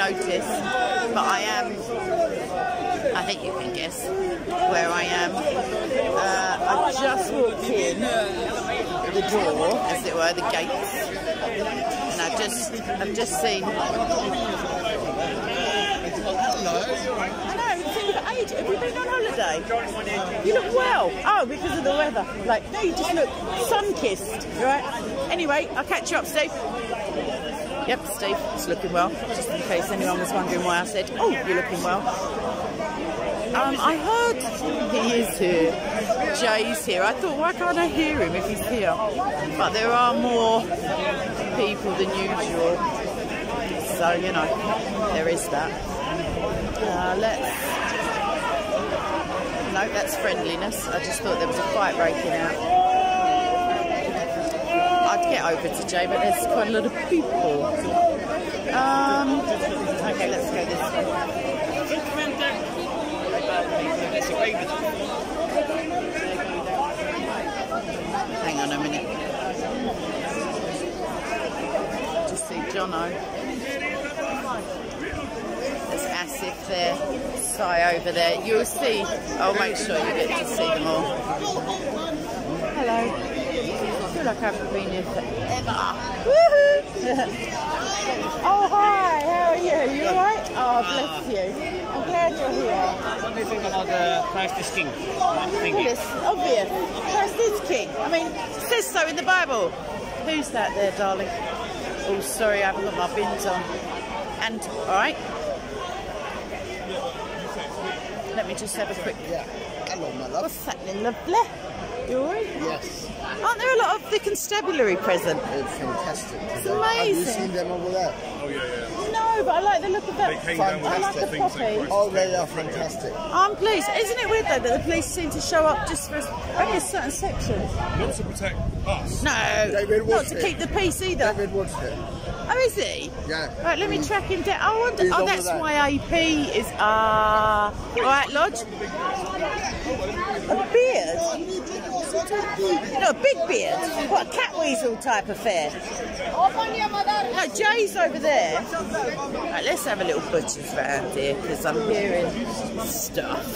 notice, but I am. I think you can guess where I am. Uh, I just walked in the door, as it were, the gates, and I've just, I've just seen. I know, it's. Have you been on holiday? You look well. Oh, because of the weather. Like, no, you just look sun-kissed, right? Anyway, I'll catch you up, Steve. Yep, Steve is looking well, just in case anyone was wondering why I said, oh, you're looking well. Um, I heard he is here. Jay's here. I thought, why can't I hear him if he's here? But there are more people than usual. So, you know, there is that. Uh, let's... No, that's friendliness. I just thought there was a fight breaking out. I'd get over to Jay, but there's quite a lot of people. Um, okay, let's go this way. Hang on a minute. Just see Jono. There's Asif there, Sai over there. You'll see. I'll make sure you get to see them all. Hello. I feel like I haven't been here forever. Woohoo! oh, hi. How are you? You alright? Oh, bless you. I'm glad you're here. What do you think about the Christ is King? Well, it's obvious. Christ is king. I mean, it says so in the Bible. Who's that there, darling? Oh, sorry, I haven't got my bins on. And, alright. Let me just have a quick... Yeah. Hello, my love. What's happening, lovely? You alright? Yes. Aren't there a lot of the constabulary present? They're fantastic. It's amazing. Have you amazing. seen them over there? Oh, yeah, yeah. No, but I like the look of that. They came down with I like the things like poppy. Oh, they are fantastic. I'm pleased. Isn't it weird though that the police seem to show up just for only a certain section? Not to protect us. No, David not to keep the peace either. David Woods here. Oh, is he? Yeah. Right, let me track him down. I wonder. Oh, that's why AP is. Ah, all right, Lodge. A beard. No, a big beard. What a cat weasel type affair. No, Jay's over there. Right, let's have a little butcher's round here because I'm hearing stuff.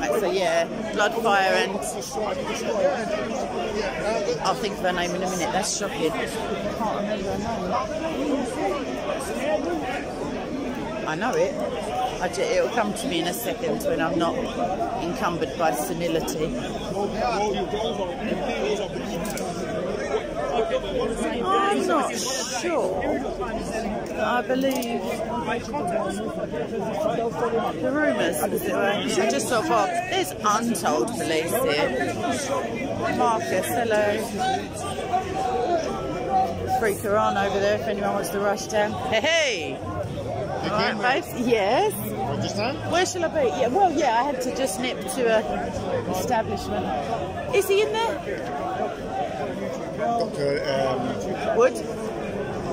Right, so yeah, Bloodfire and I'll think of her name in a minute. That's shocking. I know it. I it'll come to me in a second when I'm not encumbered by senility. I'm not sure. I believe the rumours, it. I just saw Bob. There's untold police here. Marcus, hello. Freaker on over there if anyone wants to rush down. Hey, hey! Alright, babes? Yes? Where shall I be? Yeah, well, yeah, I had to just nip to a establishment. Is he in there? Dr. Um, Wood?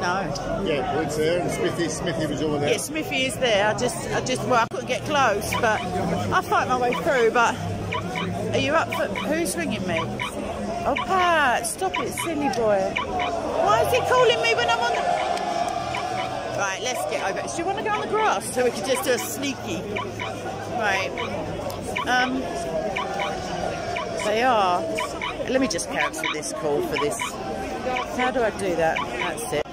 No. yeah, Woods there. And Smithy, Smithy was over there. Yeah, Smithy is there. I just, I just, well, I couldn't get close, but I'll fight my way through. But are you up for? Who's ringing me? Oh, Pat, stop it, silly boy. Why is he calling me when I'm on the? Right, let's get over it. Do you want to go on the grass so we can just do a sneaky? Right. Um. They are. Let me just cancel this call for this. How do I do that? That's it.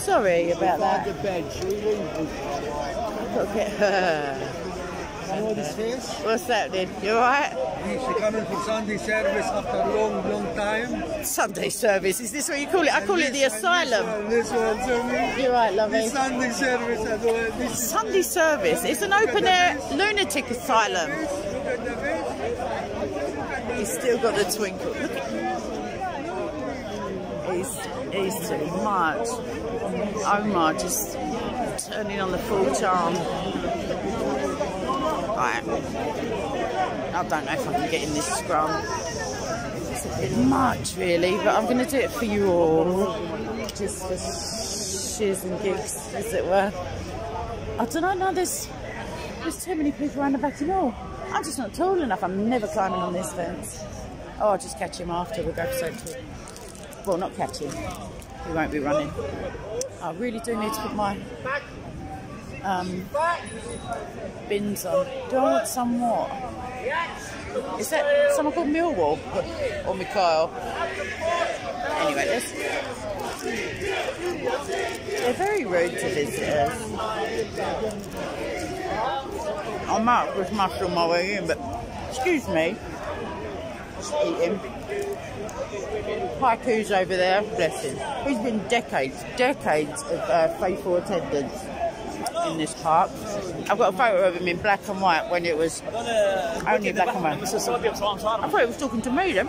Sorry about that. The bed, Got to get her. Know his face? What's happening? You alright? She's coming for Sunday service after a long, long time. Sunday service. Is this what you call it? I call it the asylum. This one, so we- You're right, this. Sunday service as well. This is Sunday service. It's an open air lunatic asylum. look at the face. He's still got the twinkle. Look at He's, he's too much. Omar just turning on the full charm. Right. I don't know if I can get in this scrum. It's a bit much, really, but I'm going to do it for you all. Just for shiz and gigs, as it were. I don't know, no, there's, there's too many people around the back and all. I'm just not tall enough. I'm never climbing on this fence. Oh, I'll just catch him after. We'll go to. Well, not catch him. He won't be running. I really do need to put my um, bins on. Do I want some what? Is that someone called Millwall or Mikhail? Anyway, let's. They're very rude to visitors. I might just mushroom my way in, but excuse me. Just eating. Haiku's over there, bless him. He's been decades, decades of uh, faithful attendance in this park. I've got a photo of him in black and white when it was only black and white. I thought he was talking to me then.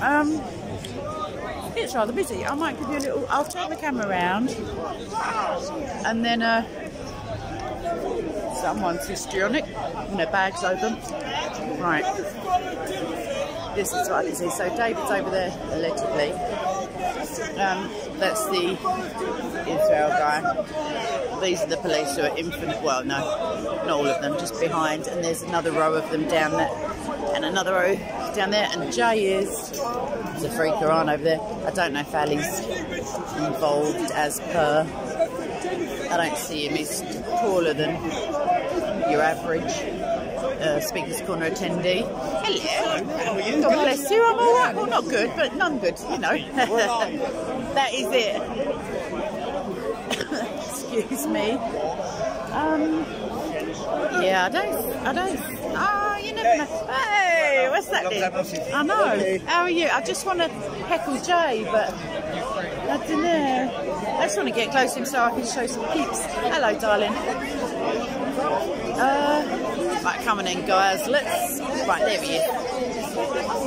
Um, it's rather busy. I might give you a little. I'll turn the camera around, and then uh, someone's histrionic. And their bag's open. Right. This is what I can see. So David's over there, allegedly. Um, that's the Israel guy. These are the police who are infinite. Well, no, not all of them, just behind. And there's another row of them down there, and another row down there. And Jay is there's a free Quran over there. I don't know if Ali's involved as per. I don't see him. He's taller than your average uh, Speaker's Corner attendee. Hello. How are you? God bless you. I'm all right. Well, not good, but none good, you know. that is it. Excuse me. Um, yeah, I don't, I don't, ah, you never know. Hey, what's that? I know. How are you? I just want to heckle Jay, but I don't know. I just want to get close to him so I can show some peeps. Hello, darling. Right, coming in, guys. Let's. Right, there he is.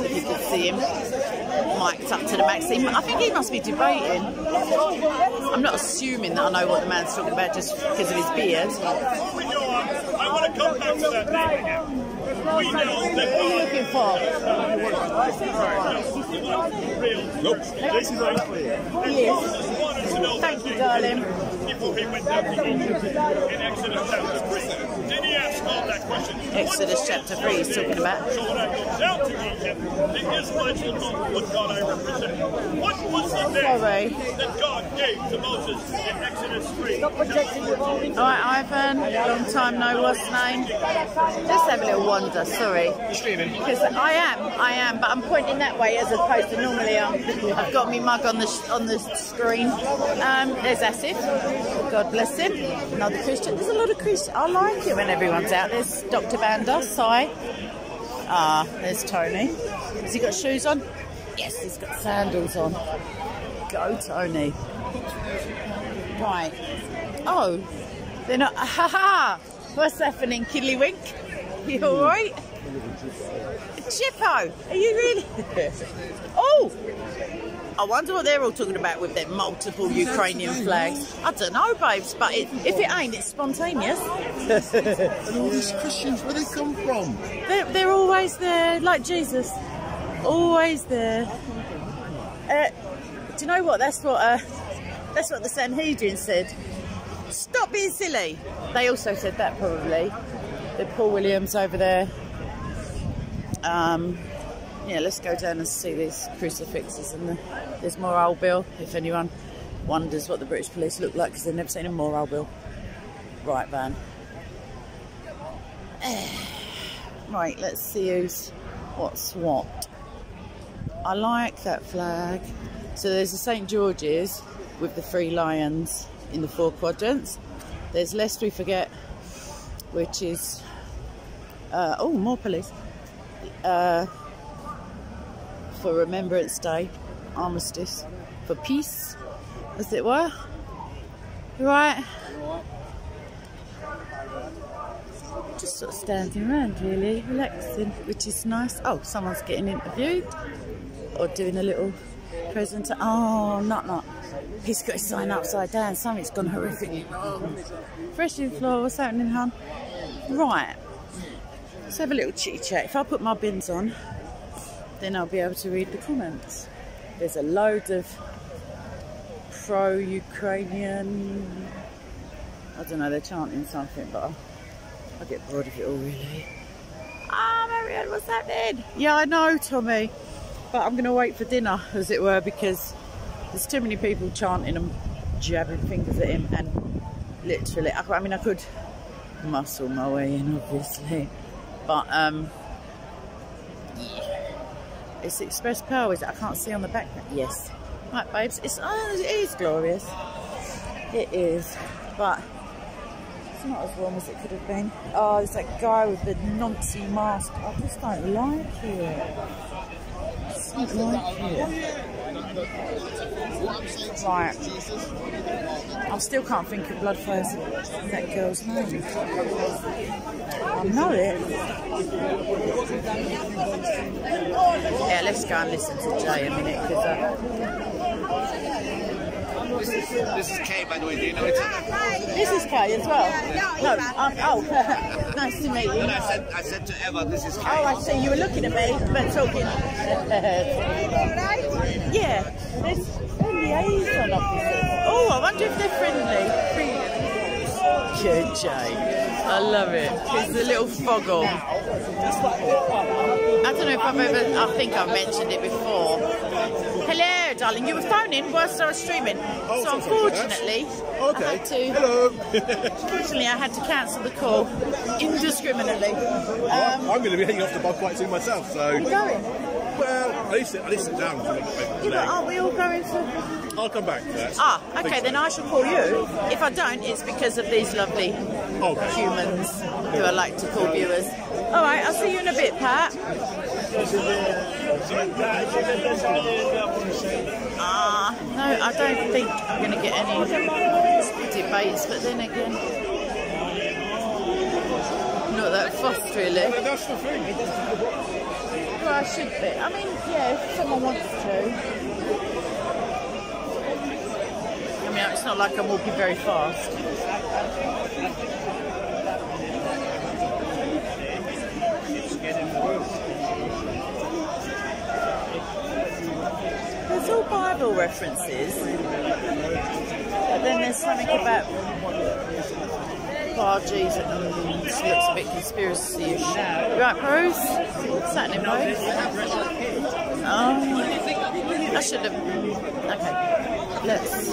If you can see him. Mic'd up to the maximum. I think he must be debating. I'm not assuming that I know what the man's talking about just because of his beard. I want to come back to that name again. What are you looking for? Nope. This is like Yes. Thank you, darling. before he went down to Egypt in Exodus chapter 3. Then he asked God that question. Exodus chapter 3 he's talking about. So when I go down to Egypt, the Israelites will know what God I represent. What was the name Sorry. that God gave to Moses in Exodus 3? Alright, Ivan, long time no what's name. Just have a little wander, sorry. Because I am, I am, but I'm pointing that way as opposed to normally I'm, I've got my mug on the sh- on the screen. Um, there's Asif, God bless him, another Christian. There's a lot of Christians. I like it when everyone's out. There's Dr. Banda, Sai. Ah, there's Tony. Has he got shoes on? Yes, he's got sandals on. Go, Tony. Right. Oh, they're not. Ha ha! What's happening, Kiddlywink? You alright? Chippo, are you really? oh! I wonder what they're all talking about with their multiple Ukrainian flags. I don't know, babes, but it, if it ain't, it's spontaneous. And all these Christians, where they come from? They're, they're always there, like Jesus. Always there. Uh, do you know what? That's what. Uh, that's what the Sanhedrin said. Stop being silly. They also said that probably. The Paul Williams over there. Um, yeah, let's go down and see these crucifixes. And the, there's more old bill. If anyone wonders what the British police look like, because they've never seen a more old bill. Right, Van. Right, let's see who's what's what. I like that flag. So there's the St George's with the three lions in the four quadrants. There's lest we forget, which is uh, oh more police uh, for Remembrance Day, armistice for peace, as it were. Right. Just sort of standing around, really relaxing, which is nice. Oh, someone's getting interviewed or doing a little present. Oh, not not. He's got his sign upside down. Something's gone horrific. in floor. What's happening, hon? Right. Let's have a little chitty chat. If I put my bins on, then I'll be able to read the comments. There's a load of pro-Ukrainian. I don't know. They're chanting something, but I, get bored of it all, really. Ah, Marianne, what's happening? Yeah, I know, Tommy. But I'm going to wait for dinner, as it were, because there's too many people chanting and jabbing fingers at him. And literally, I, mean, I could muscle my way in, obviously. But, um. It's Express Pearl, is it? I can't see on the back. Yes. Right, babes. It's, oh, it is glorious. It is. But it's not as warm as it could have been. Oh, there's that guy with the Nazi mask. I just don't like it. It. Right. I still can't think of blood Bloodfire's that girl's name. I know it. Yeah, let's go and listen to Jay a minute because uh, This is Kay, by the way. Do you know each other? this is Kay as well. No, um, oh, nice to meet you. And I said, I said to Eva, this is Kay. Oh, I see. You were looking at me, but talking. yeah, there's liaison officers. Oh, I wonder if they're friendly. Good, Jay. I love it. It's a little foggle. I don't know if I've ever, I think I've mentioned it before. Hello, darling. You were phoning whilst I was streaming. so unfortunately, I had to. Hello. Unfortunately, I had to cancel the call indiscriminately. Um, I'm going to be heading off to Bob quite soon myself, so. I'm going. Well, at least, at least sit down for a Yeah, but aren't we all going for? I'll come back to that. Ah, okay, so. then I shall call you. If I don't, it's because of these lovely Okay. humans who I like to call viewers. All right, I'll see you in a bit, Pat. Ah, no, I don't think I'm going to get any debates, but then again, not that fussed really. That's the thing. Well, I should be. I mean, yeah, if someone wants to. I mean, it's not like I'm walking very fast. References, but then there's something about barges and um, looks a bit conspiracy-ish. Right, Bruce? What's happening, Bruce? Oh, I should have. Okay, let's.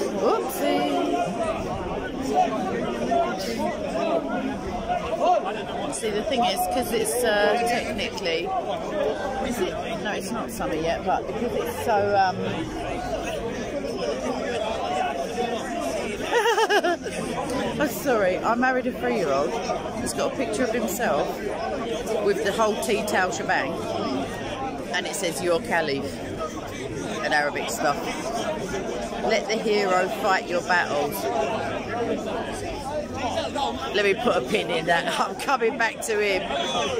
See, the thing is, because it's uh, technically, is it? No, it's not summer yet, but because it's so. Um, I'm sorry, I married a three-year-old. He's got a picture of himself with the whole tea towel shebang, and it says "Your Caliph" and Arabic stuff. Let the hero fight your battles. Let me put a pin in that. I'm coming back to him.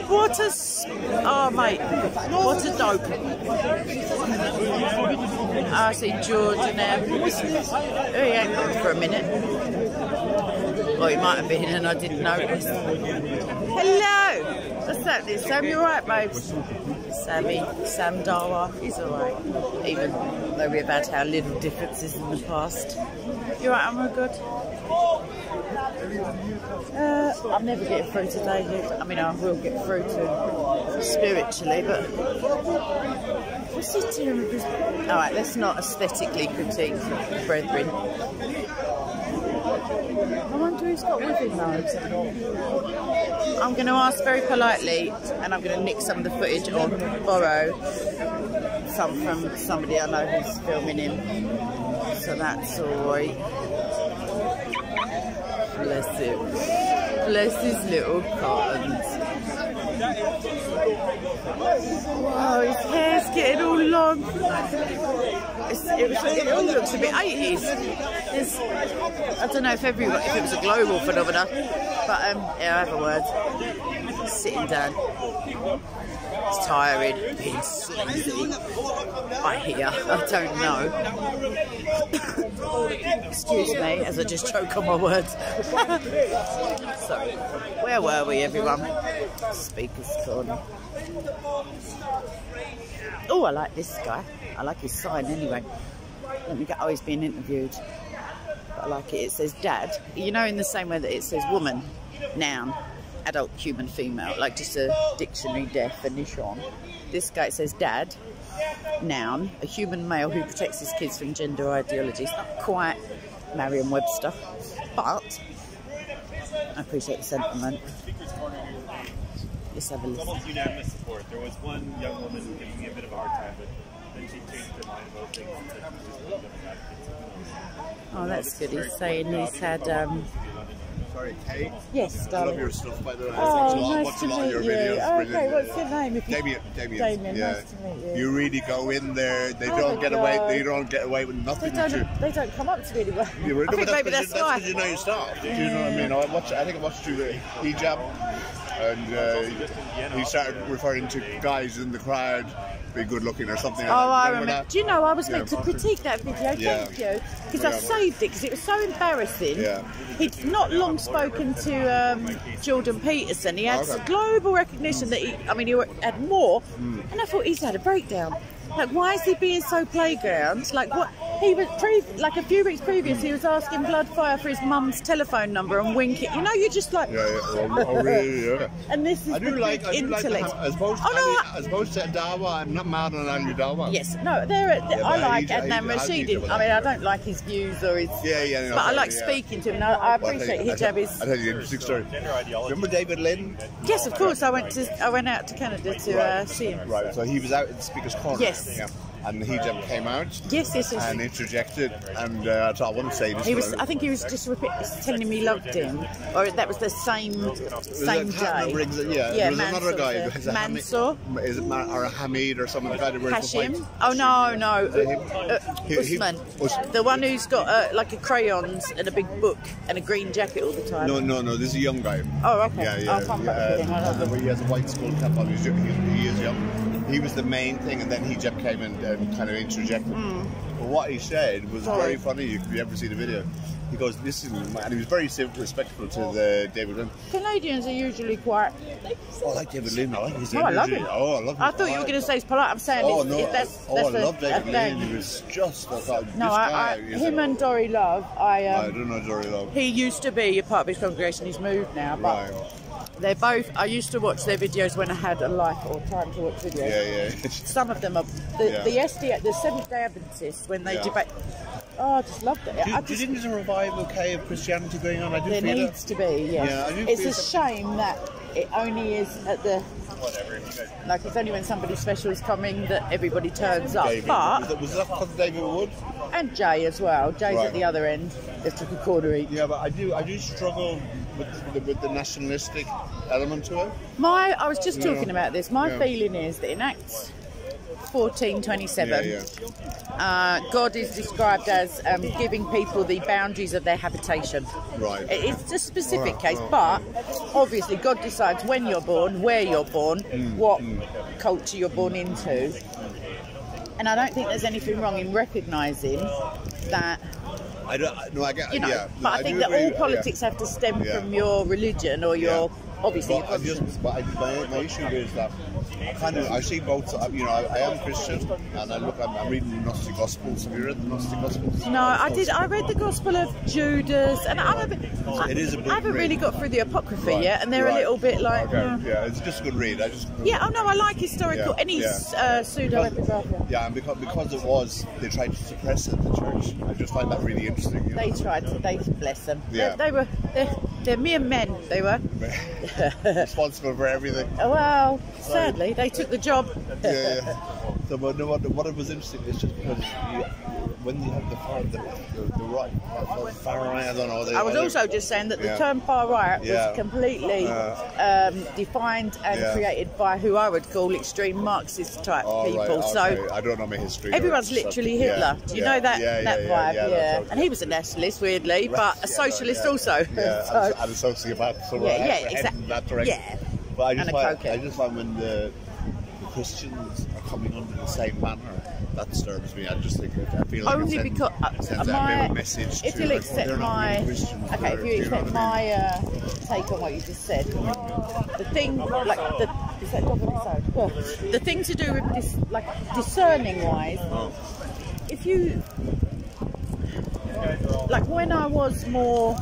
What a... Oh, mate. What a dope. Ah, I see George now. Oh, he ain't been for a minute. Well, he might have been and I didn't notice. Hello! What's happening, Sam? You alright, babes? Sammy, Sam Dawah, he's alright. Even though we've had our little differences in the past. You alright, I'm all good? Uh, I'm never getting through to David. I mean, I will get through to spiritually, but what's he doing with his? All right, let's not aesthetically critique brethren. I wonder who's got with him. I'm going to ask very politely, and I'm going to nick some of the footage or borrow some from somebody I know who's filming him. So that's all right. Bless him. Bless his little cottons. Oh, his hair's getting all long. It's, it, it all looks a bit 80s. There's, I don't know if everyone, if it was a global phenomenon, but um, yeah, I have a word. Sitting down. It's tiring, being sleazy. I hear, I don't know. Excuse me, as I just choke on my words. Sorry. Where were we, everyone? Speaker's corner. Oh, I like this guy. I like his sign anyway. Let me get. Oh, he's being interviewed. But I like it. It says dad. You know, in the same way that it says woman, noun, adult, human, female, like just a dictionary definition. This guy says dad, noun, a human male who protects his kids from gender ideologies. Not quite Merriam-Webster, but I appreciate the sentiment. Let's have a listen. almost unanimous support. There was one young woman giving me a bit of a hard time, but then she changed her mind about things and said she was really democratic. Oh, that's good. He's saying he's had. Um, Sorry, Kate. yes, I love darling. your stuff, by the way. I Oh, watch a lot, nice watch to a lot of meet your you. videos. Oh, okay, Brilliant. what's your name? If you- Damien. Damien. Damien, yeah. nice to meet you. You really go in there. They Oh don't my get away. They don't get away with nothing. with you. don't, they don't come up to me anymore. You were- I think but maybe that's that's because why. you know your stuff. Do you know what I mean? I watched. I think I watched you the hijab, and uh, he started referring to guys in the crowd being good looking or something. Oh, I Remember that? Do you know I was Yeah. meant to critique that video? Yeah. Thank you, because I saved it because it was so embarrassing. Yeah. He'd not long spoken to um, Jordan Peterson. He had Okay. global recognition that he. I mean, he had more, Hmm. and I thought he's had a breakdown. Like, why is he being so playground? Like, what he was pre- like a few weeks previous, he was asking Bloodfire for his mum's telephone number and winking. You know, you're just like, Yeah, yeah. Oh, oh, really? Yeah. and this is I do the like. big I do like. The, intellect. as opposed to oh no, Ali, as opposed to Dawah, I'm not mad on Ali Dawah. Yes, no, there. I but like he's- Adnan he's- Rashid. he's- I mean, I don't like his views or his. Yeah, yeah, no, but I like yeah. speaking to him, and I, I appreciate tell you- I hijab tell- is. I tell you an interesting story. Remember David Lynn? Yes, of course. I went to. I went out to Canada to uh, see him. Right. So he was out in the speaker's corner. Yes. Yeah. And the hijab came out. Yes, yes, yes. And interjected, and uh, so I wouldn't say this. He was. I think he was just telling him he loved him, or that was the same same I can't remember day. yeah, Yeah, there was another guy. Is it Hamid- Mansour? Is it Ma- or Hamid or someone? The guy that Hashim? Oh no, no, Is it him? uh, uh, He- he- Usman, Us- the one who's got uh, like a crayons and a big book and a green jacket all the time. No, no, no. This is a young guy. Oh, okay. Yeah, yeah. I'll come back yeah, to him. I don't know. and he has a white skull cap on. He's, he, he is young. He was the main thing, and then he just came and um, kind of interjected. But what he said was. Sorry. very funny. If you ever see the video, he goes, "Listen," and he was very civ- respectful to the David Lynn. Canadians are usually quite. Oh, I like David Lynn. I like his Oh, I love energy. him. Oh, I love him. I thought you were going to say it's polite. I'm saying Oh no! that's, oh, that's I love David Lynn. He was just I thought, No, this I, guy I, is him and Dory Love, I I um, don't know Dory Love. he used to be a part of his congregation. He's moved now, but Right. They're both. I used to watch their videos when I had a life or time to watch videos. Yeah, yeah. Some of them are the, Yeah. the SD, the Seventh Day Adventists when they Yeah. debate. Oh, I just loved it. Do, I do you just, think there's a revival, okay, of Christianity going on? I do there feel needs to be. Yes. Yeah, it's feel a something- shame that it only is at the. Whatever, Like it's only when somebody special is coming that everybody turns up. David. But was, that, was that because David Wood? and Jay as well. Jay's Right. at the other end. They took a quarter each. Yeah, but I do I do struggle with the, with the nationalistic element to it. My, I was just Yeah. talking about this. My Yeah. feeling is that in Acts 14:27, Yeah, Uh, God is described as um, giving people the boundaries of their habitation. Right. It's a specific Right, case, but obviously God decides when you're born, where you're born, Mm, what culture you're born into. And I don't think there's anything wrong in recognising that, I don't. I- No, I get. you know, yeah, but I, do think that agree, all yeah. politics have to stem Yeah. from your religion or your, obviously, But just, but I, my, my issue is that I kind of I see both. sides. You know, I, I am Christian, and I look. I'm, I'm reading the Gnostic Gospels. Have you read the Gnostic Gospels? No, I did. I read the Gospel of Judas, and I'm a bit. I, It is a I haven't really got through the Apocrypha Right, yet, and they're right. a little bit like. Okay, uh, yeah, it's just a good read. I just. yeah, oh no, I like historical, Yeah, any yeah. uh, pseudo. Yeah, and because because it was, they tried to suppress it the church. I just find that really interesting. You know? They tried to. They bless them. They- Yeah. They, were. They're, mere men. They were. responsible for everything. Oh, well, sadly, they took the job. Yeah, yeah. So, but no, what, what it was interesting is just because you, when you have the far, the, the, the right, the far right, I don't know. They, I was also just saying that the Yeah. term far right Yeah. was completely Uh. um, defined and Yeah. created by who I would call extreme Marxist type Oh, people. right, So okay. I don't know my history. Everyone's So- literally yeah, Hitler. Do you yeah, know that yeah, that yeah, vibe? Yeah, okay. and he was a nationalist, weirdly, but a Yeah, socialist yeah. also. Yeah, So- and, a sociopath. So Yeah, we're yeah, heading exact- in that direction. yeah. But I just And a find, cokehead. I just find when the, the Christians are coming under the same banner, that disturbs me. I just think I feel like Only because uh, sends out a my, a message if you'll like, accept they're my okay, if you accept my uh, take on what you just said, the thing like the is that dog on its own? Well, the thing to do with this, like discerning wise, Oh. if you like when I was more.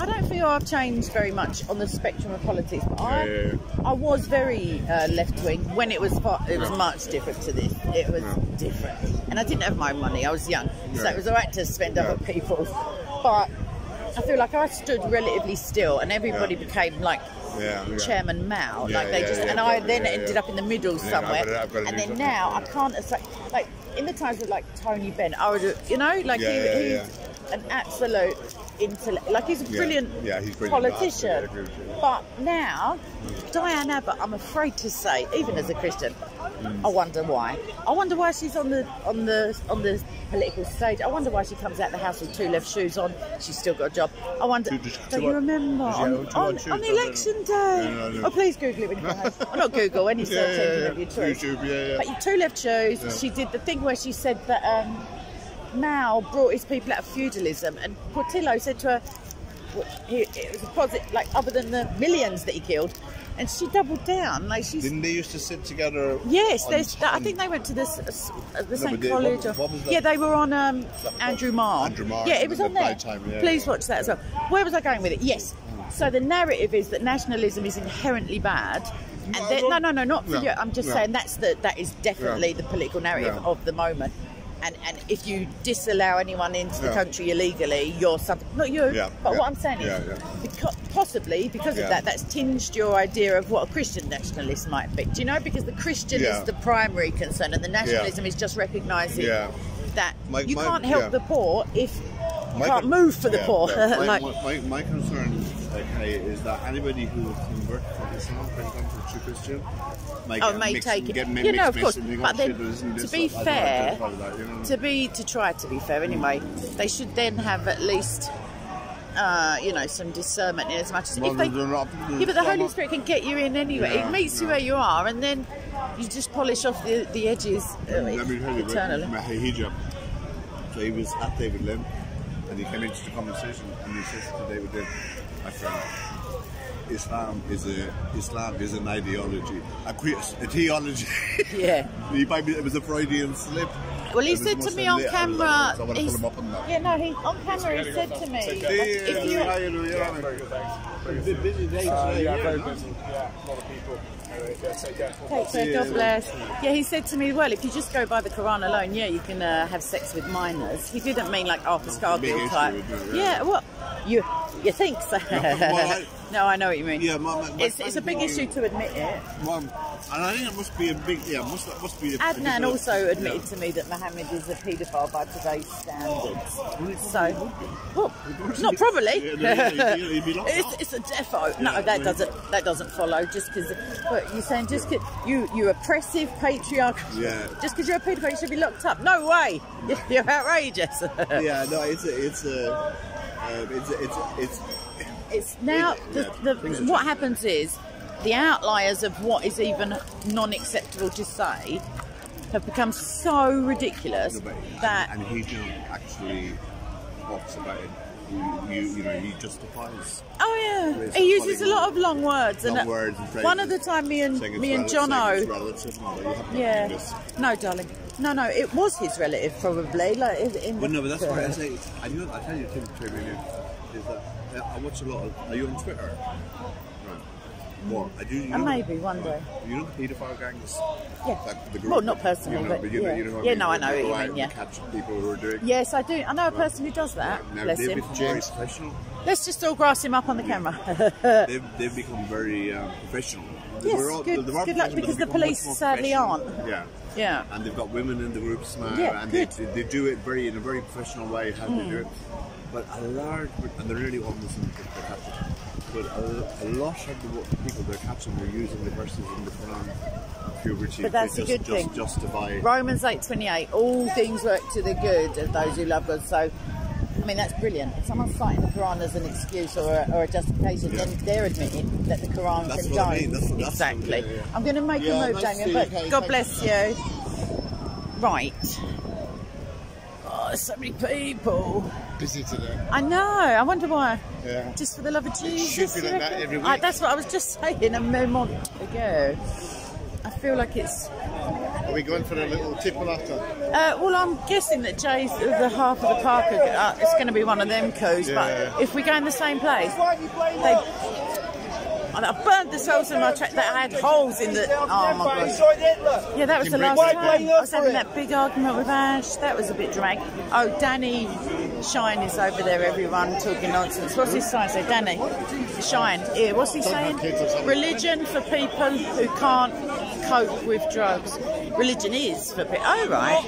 I don't feel I've changed very much on the spectrum of politics, but I, Yeah, yeah, I was very uh, left wing when it was far, it was much different to this. It was different. And I didn't have my money. I was young, so Yeah. it was alright to spend Yeah. other people's. But I feel like I stood relatively still, and everybody Yeah. became like Yeah, yeah. Chairman Mao. Yeah, like they yeah, just, yeah, and I then yeah, ended yeah. up in the middle Yeah, I've somewhere. gotta- I've gotta and then now I can't. It's like, like in the times with like Tony Benn, I would, you know, like Yeah, he, yeah, he's an absolute intellect. Like he's a brilliant, Yeah, he's brilliant. politician. I agree with you. But now, Diane Abbott, I'm afraid to say, even as a Christian, I wonder why. I wonder why she's on the on the on the political stage. I wonder why she comes out the house with two left shoes on. She's still got a job. I wonder. Just don't two you remember on, on, shoes, on election day? Yeah, no, no. Oh, please Google it when you come home. oh, not Google any search yeah, engine yeah. of your choice. YouTube, yeah, yeah. But two left shoes. Yeah. She did the thing where she said that um, Mao brought his people out of feudalism, and Portillo said to her, he, it was a positive, like other than the millions that he killed, and she doubled down. Like she's Didn't they used to sit together? Yes, there's. I think they went to this uh, the same college. what- what yeah, they were on um, Andrew Marr. Andrew Marr, Yeah, it was the on there. Time, yeah, Please yeah. watch that as well. Where was I going with it? Yes. So the narrative is that nationalism is inherently bad. And No, no, no, no, not for no, you. I'm just no. saying that's the that is definitely the political narrative of the moment. And and if you disallow anyone into the Yeah. country illegally, you're something. Not you, Yeah, but yeah, what I'm saying is. Because, possibly because of that, that's tinged your idea of what a Christian nationalist might be. Do you know? Because the Christian is the primary concern, and the nationalism is just recognising that My- you my- can't help the poor if you My can't move for the poor. My, like, my, my, my concern okay, is that anybody who converts from Islam, for example, to Christian, might Oh, may mixed, take it. Get You know, of course, but then, to be I fair, that, you know? to be to try to be fair anyway, they should then have at least. Uh, you know, some discernment in as much as Well, if they, not- yeah, but the Holy Spirit can get you in anyway. Yeah, it meets you yeah. where you are, and then you just polish off the, the edges uh, Let me tell you, eternally. my hijab. So he was at David Lynn, and he came into the conversation, and he says to David Lynn, my friend, Islam is a Islam is an ideology, a, cre- a theology. Yeah. he might be, it was a Freudian slip. Well, he said to me on lit, I was like, camera. So I to he's- pull him up on that. Yeah, no, he on camera he said to me, if you Busy day Uh, today, yeah, yeah, very busy. Yeah, a lot of people. Anyway, yeah, take care. God bless. Yeah, he said to me, well, if you just go by the Quran alone, yeah, you can uh, have sex with minors. He didn't mean like Arthur big Scargill type. isn't? Yeah, Yeah. well, you you think so? I- no, I know what you mean. Yeah, my, my, my It's, it's a big issue to admit it. Well, and I think it must be a big, yeah, must must be. A, Adnan different- also admitted yeah. to me that Mohammed is a paedophile by today's standards. So, well, not probably. Yeah, he'd be- he'd be locked it's, it's a defo. No, Yeah, that so- doesn't that doesn't follow. Just because, but you're saying just just 'cause you you oppressive patriarchal. Yeah. Just because you're a paedophile, you should be locked up. No way. You're outrageous. Yeah, no, it's a, it's a, um, it's a, it's a, it's. It's now the, the, what happens is the outliers of what is even non-acceptable to say have become so ridiculous that and he just actually talks about it. You, you, you know, he justifies. oh yeah he uses a lot of long words Long and words and one of the time me and me and Jono relative and all that. You have to yeah this. no darling no no it was his relative probably like in, Well, no, but that's why I say. I know. I tell you, Tim, is that I watch a lot of. Are you on Twitter? Right. What I do. You Uh, know, maybe one day. You know the paedophile gangs. Yeah. Like the group, Well, not personally, you know, but you know, yeah. you know Yeah, I mean? no, I know you mean, yeah. Catch people who are doing. yes I do I know a person who does that Now bless him professional. let's just all grass him up on the camera They've, they've become very um, professional. Yes, all- good- good luck, because the police sadly aren't. Yeah. yeah And they've got women in the groups now, Yeah, and they, they do it very in a very professional way. How they do it, but a large, and they're really all Muslims that they're. But a, a lot of the people they're catching are using the verses in the Quran, puberty. But that's they a just, good just thing. Justify. Romans eight twenty eight. All things work to the good of those who love God. So, I mean, that's brilliant. If someone's citing the Quran as an excuse or a, or a justification, Yeah. then they're admitting that the Quran That's condones. what I mean. That's- that's- exactly. yeah, yeah. I'm going to make Yeah, a move, nice Damien. But see. God Thank bless you. Right. Oh, so many people. Busy today. I know. I wonder why. Yeah. Just for the love of Jesus. should be like that every I- week. that's what I was just saying a moment ago. I feel like it's Are we going for a little tipple after? Uh, well, I'm guessing that Jay's the half of the park. Uh, it's going to be one of them coups. Yeah, but if we go in the same place, they, And I burned the soles in my track that had holes in the. Oh my gosh. Yeah, that was the last time. I was having that big argument with Ash. That was a bit dramatic. Oh, Danny Shine is over there, everyone, talking nonsense. What's his sign say? Danny Shine. Yeah, what's he saying? Religion for people who can't cope with drugs. Religion is for people. Oh, right.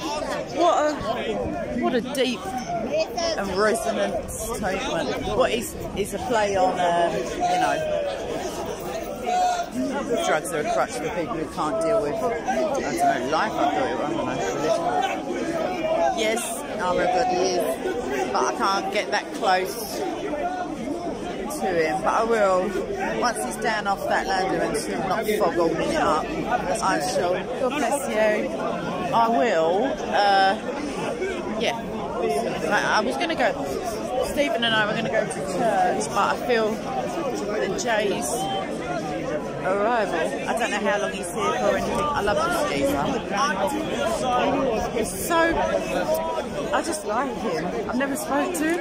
What a, what a deep and resonant statement. What is, is a play on, um, you know, drugs are a crutch for people who can't deal with, I don't know, life, I thought it was, I don't know, religion. Yes, I'm a good is, but I can't get that close to him, but I will. Once he's down off that ladder and still not fog all it up, I shall, God bless you, I will, uh, yeah. I, I was going to go, Stephen and I were going to go to church, but I feel that Jay's arrival. I don't know how long he's here for or anything. I love this geezer. He's so. I just like him. I've never spoke to him,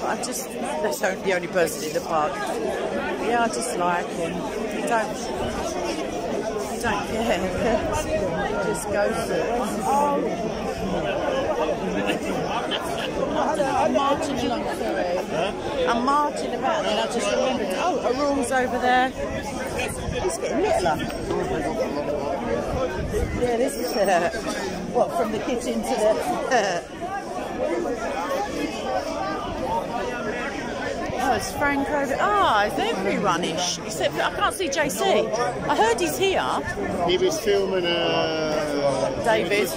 but I just. That's the only person in the park. Yeah, I just like him. He don't. He don't care. just go for it. I'm marching along, sorry. I'm marching about and I just remembered, oh, Arul's over there. He's getting littler. Yeah, this is, uh, what, from the kitchen to the... Oh, it's Frank over. Ah, it's everyone ish. Except I can't see JC. I heard he's here. He was filming uh, David.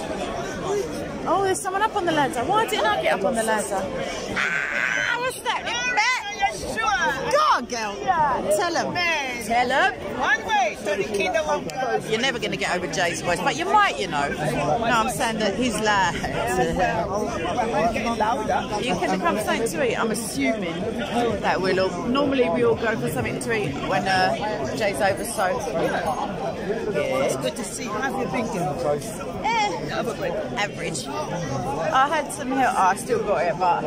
Oh, there's someone up on the ladder. Why didn't I get up on the ladder? Ah, what's that? Go on, girl. Tell him. Tell him. One way to the kingdom of God. You're never going to get over Jay's voice, but you might, you know. No, I'm saying that he's loud. You can come something to eat. I'm assuming that we'll all. Normally, we all go for something to eat when uh, Jay's over, so. yeah. It's good to see. How have you been? Eh, average. I had some here. Oh, I still got it, but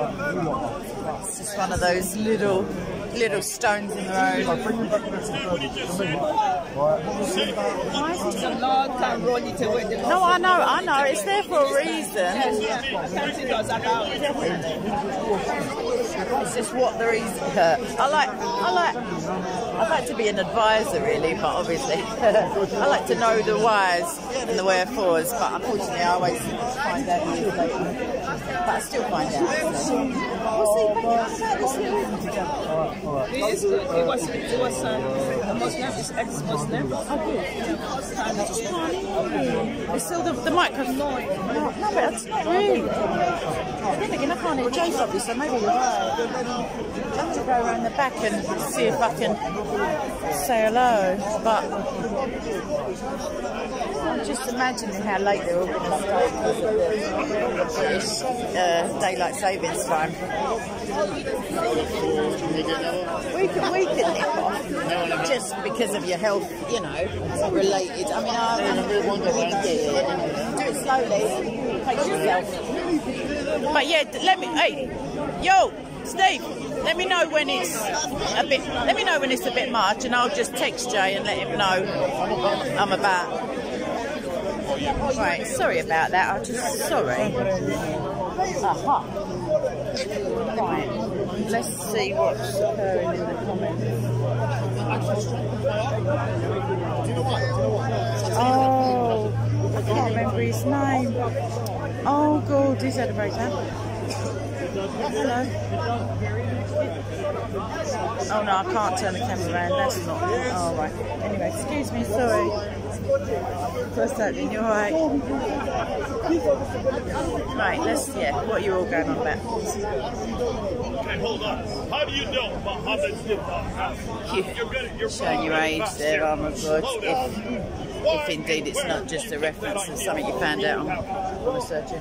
it's just one of those little little stones in the road. No, I know, I know. It's there for a reason. It's just what the reason. Uh, I like, I like, I'd like to be an advisor really, but obviously I like to know the whys and the wherefores. But unfortunately, I always find out later. But I still find out. We'll see. This is good. It was, it was uh, a Muslim, it's ex-Muslim. Oh, good. It's still the, the microphone. No, no, but that's not really. But then again, I can't hear Jay properly, so maybe you're right. I have to go around the back and see if I can say hello. But I'm just imagining how late they're all going to start uh, daylight savings time. We can, we can nip off just because of your health, you know, related. I mean, I, I it. Do it slowly. Pace yourself. But yeah, let me. Hey, yo, Steve. Let me know when it's a bit. Let me know when it's a bit much, and I'll just text Jay and let him know I'm about. Right, sorry about that. I'm just sorry. Aha. Right. Let's see what's occurring in the comments. Oh, I can't remember his name. Oh, God, he's had a breakdown. Hello. Oh no, I can't turn the camera around. That's not. Oh right. Anyway, excuse me. Sorry. First happening. You're right. Right. Let's. Yeah. What are you all going on about? Okay, hold on. How do you know Muhammad's did not happen? You, You're gonna, you're showing your age there, armour oh God. If, if indeed it's not just a reference to something you found out on, search.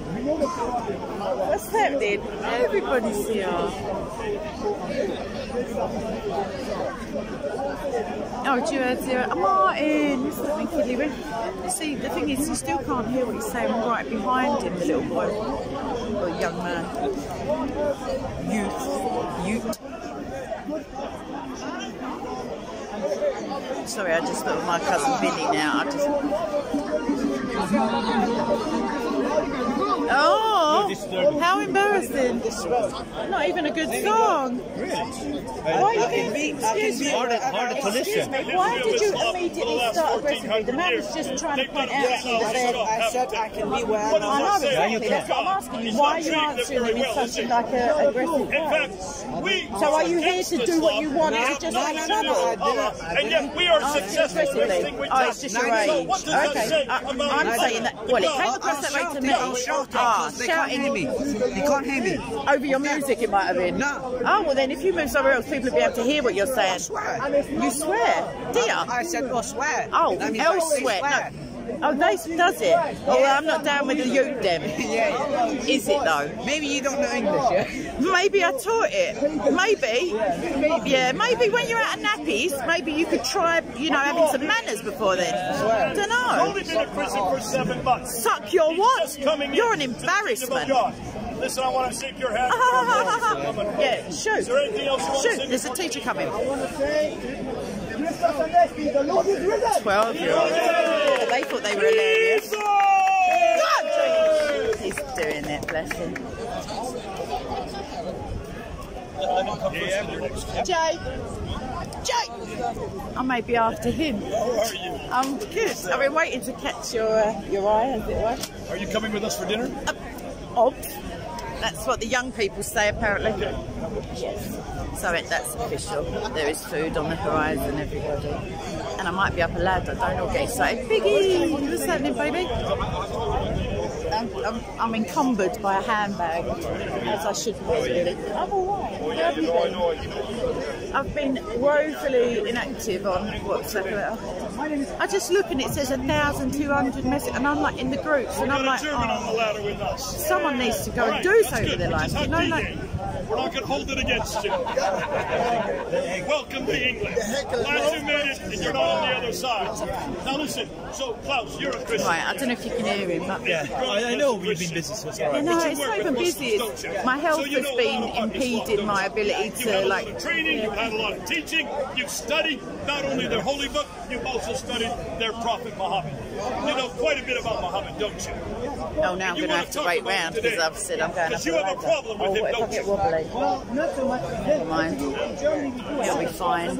What's happening? Everybody's here. Oh, heard zero? Oh, Martin! The Kiddy. When- You see, the thing is, you still can't hear what he's saying right behind him, the little boy. Or young man. Youth. Youth. Sorry, I just thought of my cousin Billy now. I just. Oh, how embarrassing! Not even a good song. Really? Why you being, excuse me, Harder, harder to excuse me, why did you immediately start aggressively? The man was just trying to point out to you that I said I can be where I I'm know exactly. That's what I'm asking you. Why are you answering him in such a, like a aggressive way? So are you here to do what you want to just make trouble? And yet we are successful in aggressively. everything we Oh, it's just your age. what does that Okay, I, about I'm saying that. Well, it came across that way to me. Ah, they can't me. They can't hear me. Over your music, it might have been. No. Oh well, then if you move somewhere else, people will be able to hear what you're saying. I swear. You swear, dear. I said, I swear. Oh, That means else they swear. No. Oh, they does it. Oh, well, I'm not down with the youth them. Yeah, Is it though? Maybe you don't know English, yeah? Maybe I taught it. Maybe. Yeah, maybe when you're out of nappies, maybe you could try, you know, having some manners before then. Don't He's know. only been in prison for seven months. Suck your what? You're an in to the kingdom of embarrassment. Listen, I want to shake your hand. yeah, shoot. Is there anything else you want to Shoot, say? there's a teacher coming. Twelve. 12 year old. They thought they were hilarious. He's doing it, bless him. Jay! Jay! I may be after him. How are you? I'm good. I've been waiting to catch your uh, your eye, as it were. Are you coming with us for dinner? Odd. That's what the young people say, apparently. Yes. So it, that's official. There is food on the horizon, everybody. And I might be up a ladder, don't all get excited. Biggie! What's happening, baby? I'm, I'm, I'm encumbered by a handbag, as I should be. I'm alright. Where have you been? I've been woefully inactive on WhatsApp. I just look and it says 1,200 messages, and I'm like in the groups, and I'm like, German oh, on the oh, ladder with us. someone needs to go All and do something with their life. It's You know, like, We're not going to hold it against you. Welcome to England. Glad you made it, and you're not on the other side. Now listen, so Klaus, you're a Christian. right, I don't know if you can hear him, but Yeah, I, I know we've been busy, so it's all you right. know, it's not even busy. don't It's, you? my health So you has know a been lot about impeded Islam, my don't you? ability You've to had a lot like. of training, you've had a lot of teaching, you've studied not only their holy book, you've also studied their prophet Muhammad. You know quite a bit about Muhammad, don't you? Oh, now I'm going to have to talk wait about round because. I've said I'm going up Because you have a problem with Oh, him, what if I don't get you? wobbly? Not so much. Never mind. It'll be fine.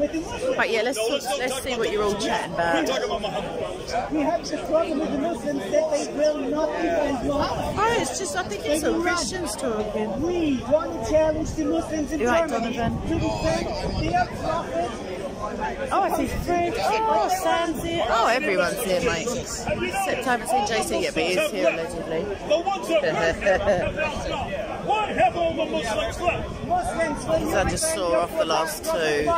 But yeah, let's No, let's let's see what you're all chatting about. talking. We have the problem with the Muslims that they will not defend Muhammad. Oh, it's just I think it's all Christians talking. We want to challenge the Muslims in You right, Germany Donovan? to defend their prophet. Oh, I see Fred. Oh, Sam's here. Oh, everyone's here, mate. Except I haven't seen JC yet, but he is here allegedly. The ones that work What have all the Muslims left? So I just saw off the last two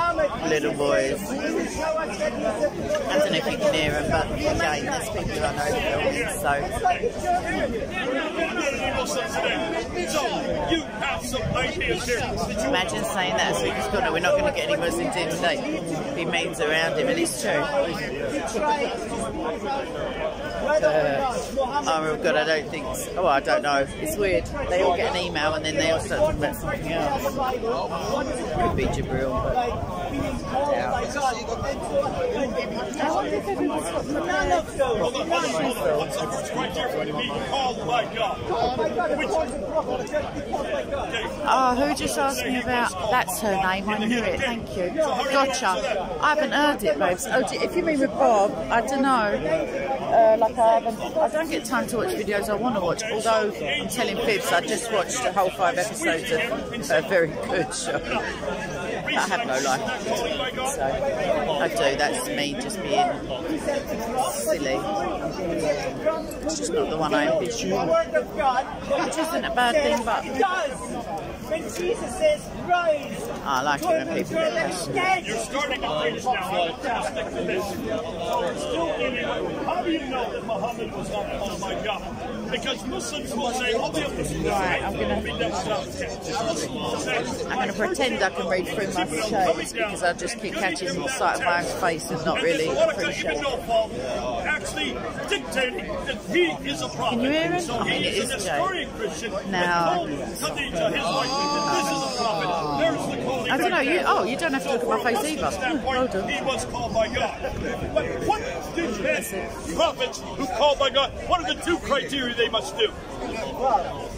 little boys. I don't know if you can hear them, but again, there's people who I know filming, so Muslims today. So you have some ideas here. Did imagine saying that as Lucas Corner. We're not going to get any Muslims in today. He means around him, and it's true. Oh god, I don't think. Oh, I don't know. It's weird. They all get an email and then they all start talking about something else. Could be Jabril, but. Oh, who just asked me about? That's her name. I knew it. Thank you. Gotcha. I haven't heard it, babes. Oh, if you mean with Bob, I don't know. Uh, like I haven't. I don't get time to watch videos I want to watch. Although I'm telling fibs, I just watched the whole five episodes of a very good show. I have no life, so I do. That's me just being silly. It's just not the one I envision. Which isn't a bad thing, but When Jesus says, rise, ah, I like it when people get passionate. You're starting to preach now. Now stick to this. So still anyway, how do you know that Muhammad was not called my God? Because Muslims will say, oh, the Muslims Right, I'm gonna- be devil's advocate. Muslims say, I'm going to pretend I can read through my shades because I just keep catching the sight of my own face and not really appreciate it. Actually dictating that he is a prophet. Can you hear him? So he is an historian Christian Now- that told Khadija, his wife, that this is a prophet. There's the I don't know. You oh, you don't have to look at my face either. Hold hmm, on. he was called by God. But what did then prophets who called by God, what are the two criteria they must do?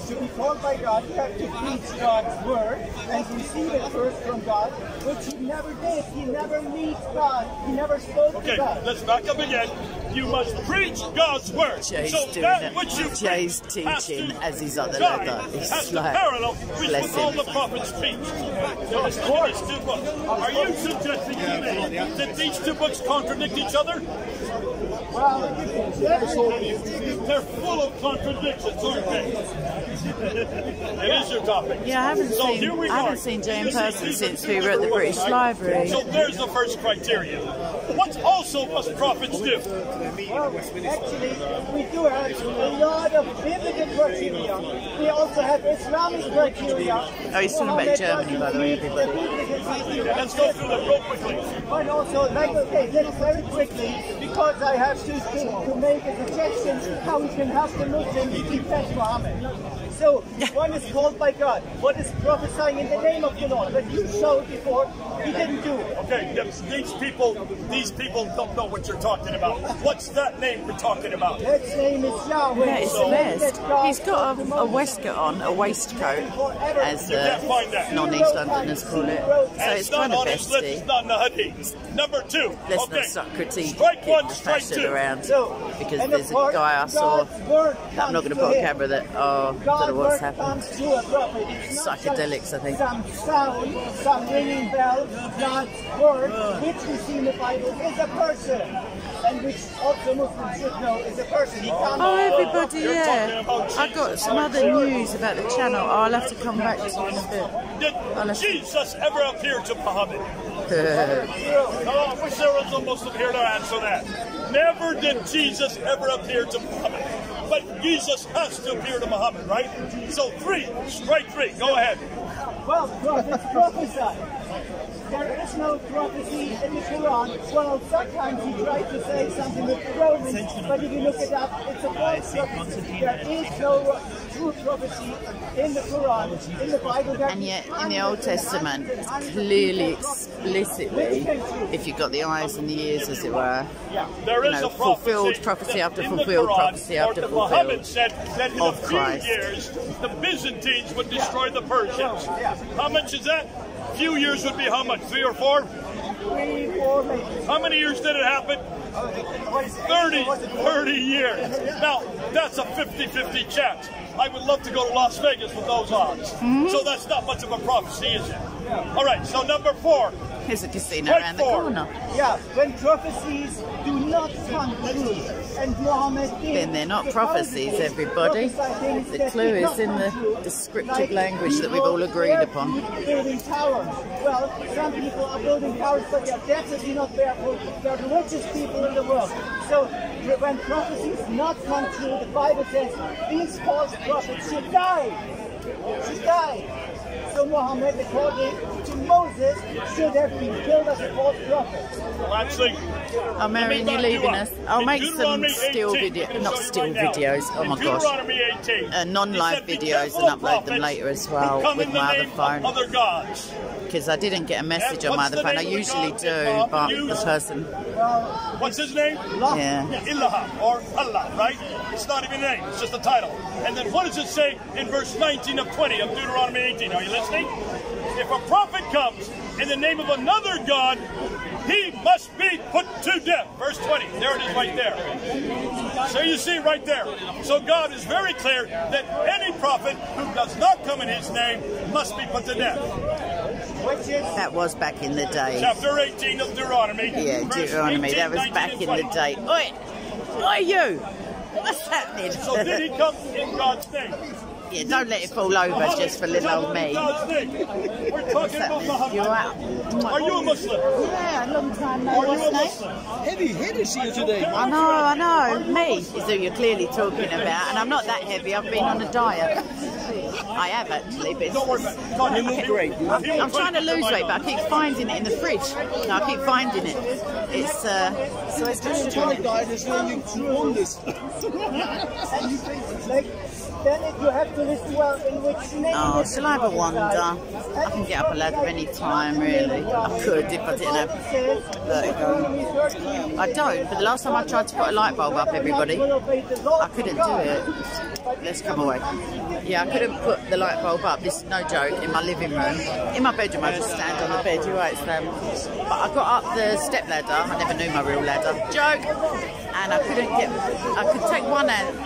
Well, to be called by God, you have to preach God's word and receive it first from God, which he never did. He never meets God. He never spoke Okay, to God. let's back up again. You must preach God's word. Jay's so doing that it. which you Jay's preach has teaching to as he's on the die, leather. It's like, parallel with bless what all the prophets teach. So it's in these two books. Are you suggesting to me that these two books contradict each other? Well they're full of contradictions, aren't they? it is your topic. Yeah, I haven't so seen here we I haven't seen Jay in person since we were at the British books. Library. So there's the first criteria. What also must prophets do? Well, actually, we do have a lot of biblical criteria. We also have Islamic criteria. Oh, he's talking about Germany, by the way, everybody. Let's go through them real quickly. But also, like, okay, let's very quickly, because I have to, to, to make a suggestion how we can help the Muslims defend Muhammad. So, one is called by God. One is prophesying in the name of the Lord. But you showed before, he didn't do it. Okay, these people, these people don't know what you're talking about. What's that name we're talking about? His name is Yahweh. Yeah, it's So, Celeste. that He's got a, a waistcoat on, a waistcoat, as You uh, non-East Londoners call it. So And it's not kind of on his list, bestie. it's not in the hadith. Number two. Let's okay. not start critiquing Strike one, the strike fashion two. around So, because there's a guy I saw. God's word that I'm not going to put on him. camera that oh, don't know God's what's word happened. comes to a prophet. It's not Psychedelics, I think. Some sound, some ringing bell. God's word, which we see in the Bible, is a person, and which also Muslims should know is a person. He Oh, everybody, yeah. I've got some other news about the channel. Oh, I'll have to come back to you in a bit. Did Jesus ever appear to Muhammad? Oh, I wish there was a Muslim here to answer that. Never did Jesus ever appear to Muhammad. But Jesus has to appear to Muhammad, right? So three, strike three. Go ahead. Well, prophets prophesy. There is no prophecy in the Quran. Well, sometimes he tried to say something with the Romans, but if you look it up, it's a false prophecy. There is no true prophecy in the Quran, in the Bible. There And yet, in the Old Testament, it's clearly, explicitly, if you've got the eyes and the ears, as it were, you know, fulfilled prophecy, prophecy after fulfilled prophecy after that Muhammad fulfilled said that in a of few Christ. years the Byzantines would destroy the Persians. How much is that? Few years would be how much? Three or four? Three, four, maybe. How many years did it happen? What is it? 30, 30 years. Now, that's a 50-50 chance. I would love to go to Las Vegas with those odds. So that's not much of a prophecy, is it? All right, so number four. Here's a casino Strike around the corner. Yeah, when prophecies do not come true, and Muhammad did. Then they're not prophecies, everybody. The clue is in the descriptive language that we've all agreed upon. Building towers. Well, some people are building towers, but they're definitely not barefoot. They're the richest people in the world. So when prophecies not come true, the Bible says these false prophets should die. Should die. So Muhammad, according to Moses, should have been killed as a false prophet. Well, actually, Oh, Marion, you're let me back you leaving us. I'll make some still 18, video, not still right videos. Oh my gosh. 18, Uh, non-live he said, "Be videos and upload them later as well with my other phone. Because I didn't get a message And on my other phone. I name of the usually do, that but Bob the person, What's his name? yeah. Ilaha or Allah, right? It's not even a name, it's just a title. And then what does it say in verse 19 of 20 of Deuteronomy 18? Are you listening? If a prophet comes in the name of another God, he must be put to death. Verse 20. There it is right there. So you see right there. So God is very clear that any prophet who does not come in his name must be put to death. That was back in the day. Chapter 18 of Deuteronomy. Yeah, Deuteronomy. 18, That was back in the day. Oi! Oi, you! What's happening? So did he come in God's name? Yeah, don't let it fall over just for little old me. God's name. We're talking about Muhammad. You out? Are you a Muslim? Yeah, long time no. Are you a? Muslim? Heavy headed she is today. I know, I know. Me is who you're clearly talking about, and I'm not that heavy. I've been on a diet. I have actually, but Don't worry it's, about it. You look great. I'm, trying to lose weight, but I keep finding it in the fridge. No, I keep finding it. It's uh, so it's got sugar in it. diet is doing you think like then it, you have to listen well in which name. Oh, shall I have a wander? I can get up a ladder any time, really. I could if I didn't have vertigo. I don't, but the last time I tried to put a light bulb up, everybody, I couldn't do it. Let's come away. Yeah, I couldn't put the light bulb up, this is no joke, in my living room. In my bedroom, I just stand on the bed, you're right, Sam. But I got up the step ladder, I never knew my real ladder. Joke! And I couldn't get, I could take one hand.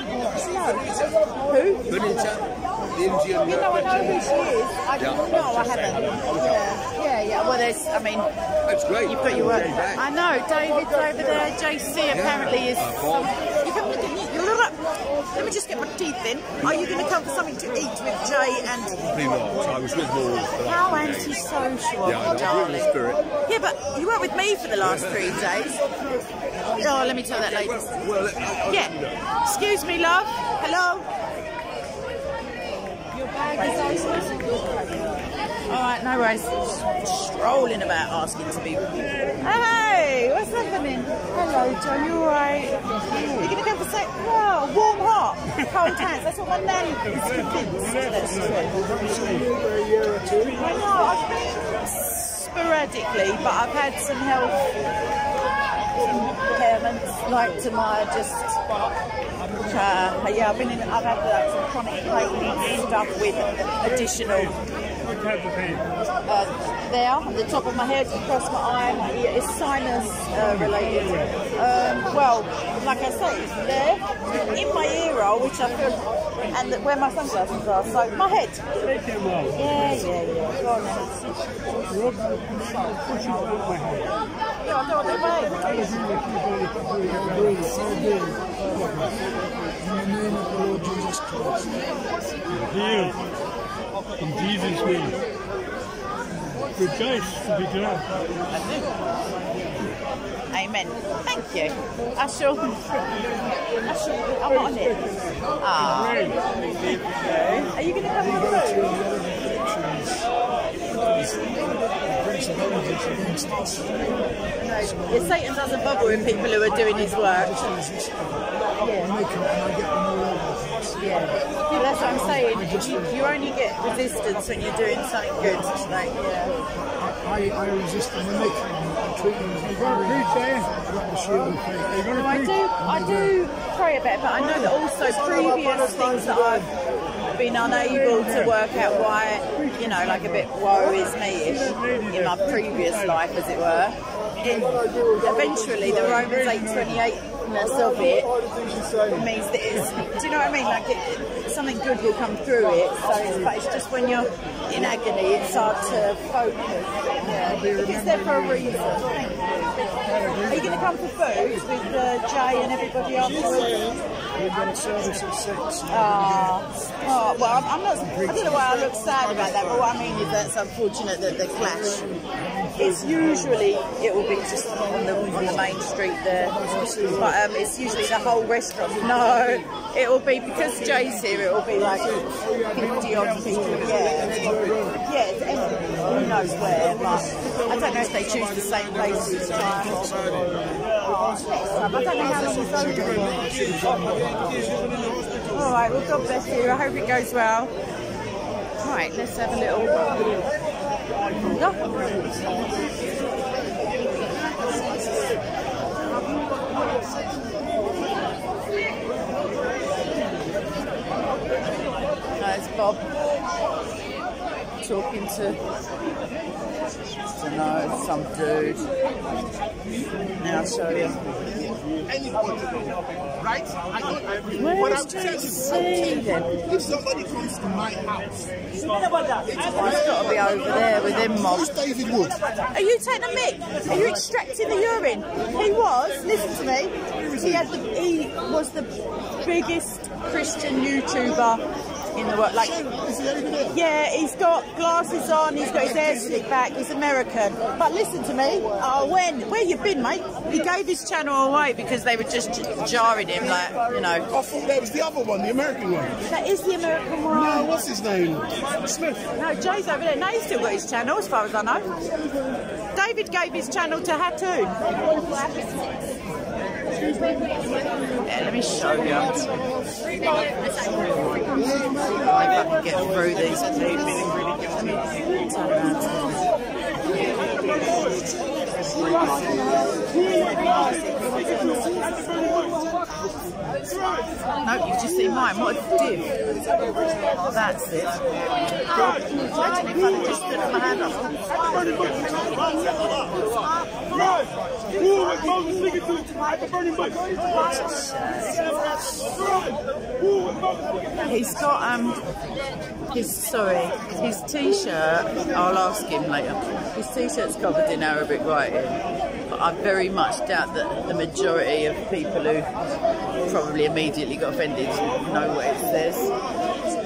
Who? The Indian. You know, I know who she is. I don't know, I haven't. Yeah, yeah, yeah. Well, there's, I mean, That's great. you've got your work. I know, David's over there. JC apparently is. Uh, some, you come look at me. You look up. Let me just get my teeth in. Are you going to come for something to eat with Jay and. Probably not. I was with Maul. Uh, How antisocial, Yeah, I know. Really darling. spirit. Yeah, but you weren't with me for the last three days. Oh, let me tell that lady. Well, I, I, Yeah. Excuse me, love. Hello. Your bag is All right, no worries. Strolling about asking to be. Hey, what's happening? Hello, Joe. You all right? You're gonna go for say, wow, warm heart, cold hands. That's what my nan is convinced. That's true. I know. I've been sporadically, but I've had some health impairments, like to my just. Uh, yeah, I've been in. I've had like, some chronic pain stuff with additional. Uh, there, on the top of my head, across my eye, my ear, it's sinus uh, related. Um, well, like I say, there in my ear roll, which I feel, and the, where my sunglasses are. So my head. Yeah, yeah, yeah. Go on then. Yeah, I don't want to wait. Heal. In Jesus' name. Rejoice to be glad. Amen. Thank you. I shall. I shall. I'm on it. Ah. Are you going to come? Yeah, Satan doesn't bother with people who are doing his work. Yeah, that's what I'm saying. You, you only get resistance when you're doing something good. Like, yeah. I, I resist and I make them treat them as No, I do, I do pray about it, but I know that also previous things that I've been unable to work out why, you know, like a bit woe is me-ish in my previous life, as it were. Eventually, the Romans 8:28ness of it means that it's, do you know what I mean? Like it, something good will come through it. So, it's, but it's just when you're in agony, it's hard to focus. Yeah, it's there for a reason. Are you going to come for food with uh, Jay and everybody afterwards? Oh, oh, well, I'm, not. I don't know why I look sad about that, but what I mean is that it's unfortunate that they clash. It's usually it will be just on the on the main street there, but um, it's usually the whole restaurant. No, it will be because Jay's here. It will be like fifty odd people. Yeah, yeah. It's. Who knows where? But I don't know if they choose the same place each time. I don't know how long it's open. All right, well, God bless you. I hope it goes well. Right, let's have a little. There's Bob talking to, I don't know, some dude. Now I'll show you. Right? I don't, Where what is I'm telling you, JC then? if somebody comes to my house, it's got to be over there with him, Mob. who's David Wood? Are you taking a mick? Are you extracting the urine? He was. Listen to me. He had the. He was the biggest Christian YouTuber in the world. Like, Is he over there? yeah, he's got glasses on. He's got his hair slicked back. He's American. But listen to me. Oh, when? Where you been, mate? He gave his channel away because they were just j- jarring him, like you know. I thought that was the other one, the American one. That is the American one. No, what's his name? Smith. No, Jay's over there. No, he's still got his channel, as far as I know. David gave his channel to Hatun. Yeah, let me show you. I can get through these turn around. No, you've just see mine. What a div. That's it. Imagine if I just stood my hand up. He's got um his sorry his t-shirt. I'll ask him later. His t-shirt's covered in Arabic writing, but I very much doubt that the majority of people who probably immediately got offended know what it says.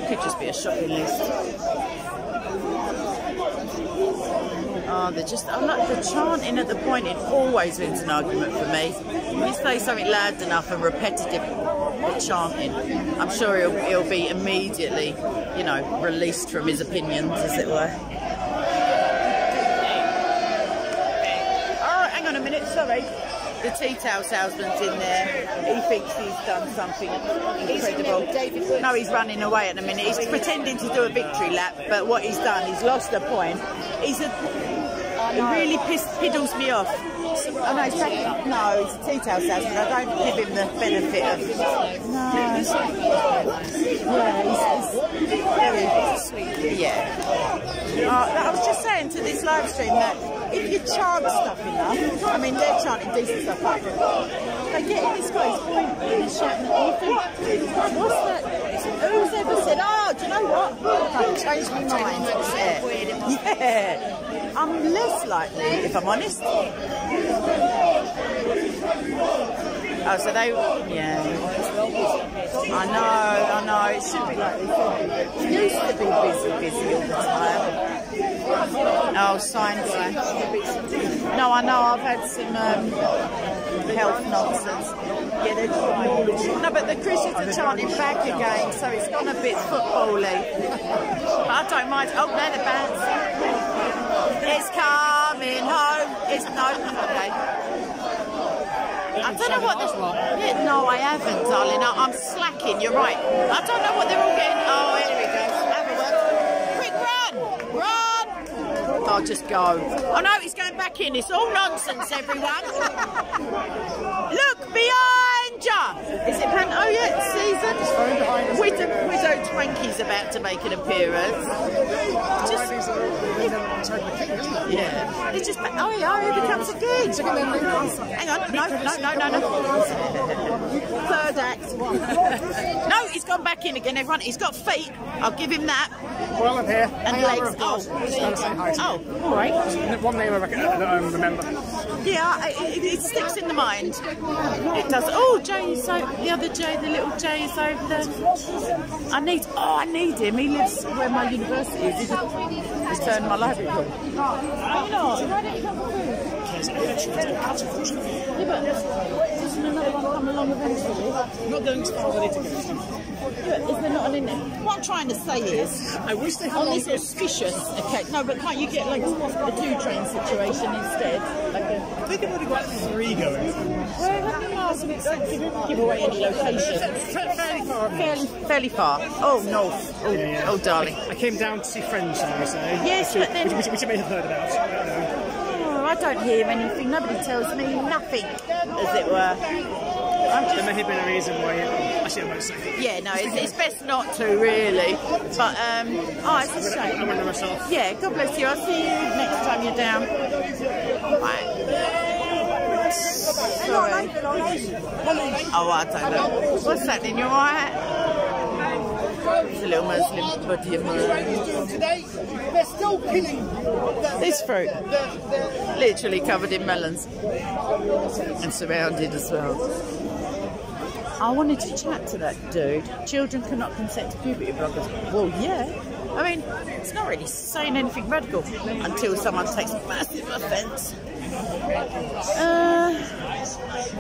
It could just be a shopping list. Oh, they're just, I like the chanting at the point, it always wins an argument for me. When you say something loud enough and repetitive, the chanting, I'm sure he'll, he'll be immediately, you know, released from his opinions, as it were. Oh, hang on a minute, sorry. The tea towel salesman's in there. He thinks he's done something incredible. No, he's running away at the minute. He's pretending to do a victory lap, but what he's done, he's lost a point. He's a, he really piss, piddles me off. Oh no, he's taking, no, he's a tea towel salesman. I don't give him the benefit of. No. Yeah, he's, he's very sweet. Yeah. Uh, I was just saying to this live stream that if you chant stuff enough, I mean, they're chanting decent stuff, but they get in this guy's point and he's shouting at you think, what's that? Who's ever said, oh, do you know what? I've changed my mind. Yeah. yeah. I'm less likely, if I'm honest. Oh, so they, yeah. I know, I know, it should be like this. It used to be busy, busy all the time. Oh, signs. No, I know, I've had some um, health nonsense. Yeah, they're trying. No, but the Christians are chanting back again, so it's gone a bit football-y. But I don't mind. Oh, they're the bands. It's coming home. It's no, okay. I don't know what this. Yeah, no, I haven't, darling. I, I'm slacking. You're right. I don't know what they're all getting. Oh, here we go. Have a word. Quick run, run. I'll just go. Oh no, he's going back in. It's all nonsense, everyone. Look behind you. Is it Pan? Oh yeah, season. Widow, Widow Twankey's about to make an appearance. Just. Yeah. It's just. Oh yeah, here becomes a gig. Hang on. No, no, no, no, no. Third act. No, he's gone back in again, everyone. He's got feet. I'll give him that. Well, I'm here. And Hey, legs. Oh. Just wanna say hi to oh, you. Oh, all right. One name I reckon that I remember. Yeah, it, it sticks in the mind. It does. Oh, Jay's so the other Jay, the little Jay is over there. I need. Oh, I need him. He lives where my university is. He's, turned my library. Room. You why don't you come through? Yeah, but doesn't another one come along eventually? Not going as far as I need to go. Yeah, is there not an in there? What I'm trying to say is, I wish they had on this auspicious okay, No, but can't you get like a two train situation instead? Like a I think I've already got three going. Where have you asked me to give away any location? Fairly far. Fairly, far. Oh, no. Oh, Yeah, yeah. oh darling. I came down to see friends, shall we say. Yes, which, but then- Which, which you may have heard about. I don't know. Oh, I don't hear anything. Nobody tells me nothing, as it were. I'm There may have been a reason why. Actually, I won't say. Yeah, no, it's, it's best not to really. But um, oh, it's a I shame. went there myself. Yeah, God bless you. I'll see you next time you're down. Bye. Oh, I know. What's happening? You alright? It's a little Muslim buddy of mine. They're still killing This fruit, literally covered in melons and surrounded as well. I wanted to chat to that dude. Children cannot consent to puberty blockers. Well, yeah. I mean, it's not really saying anything radical until someone takes massive offence. Uh,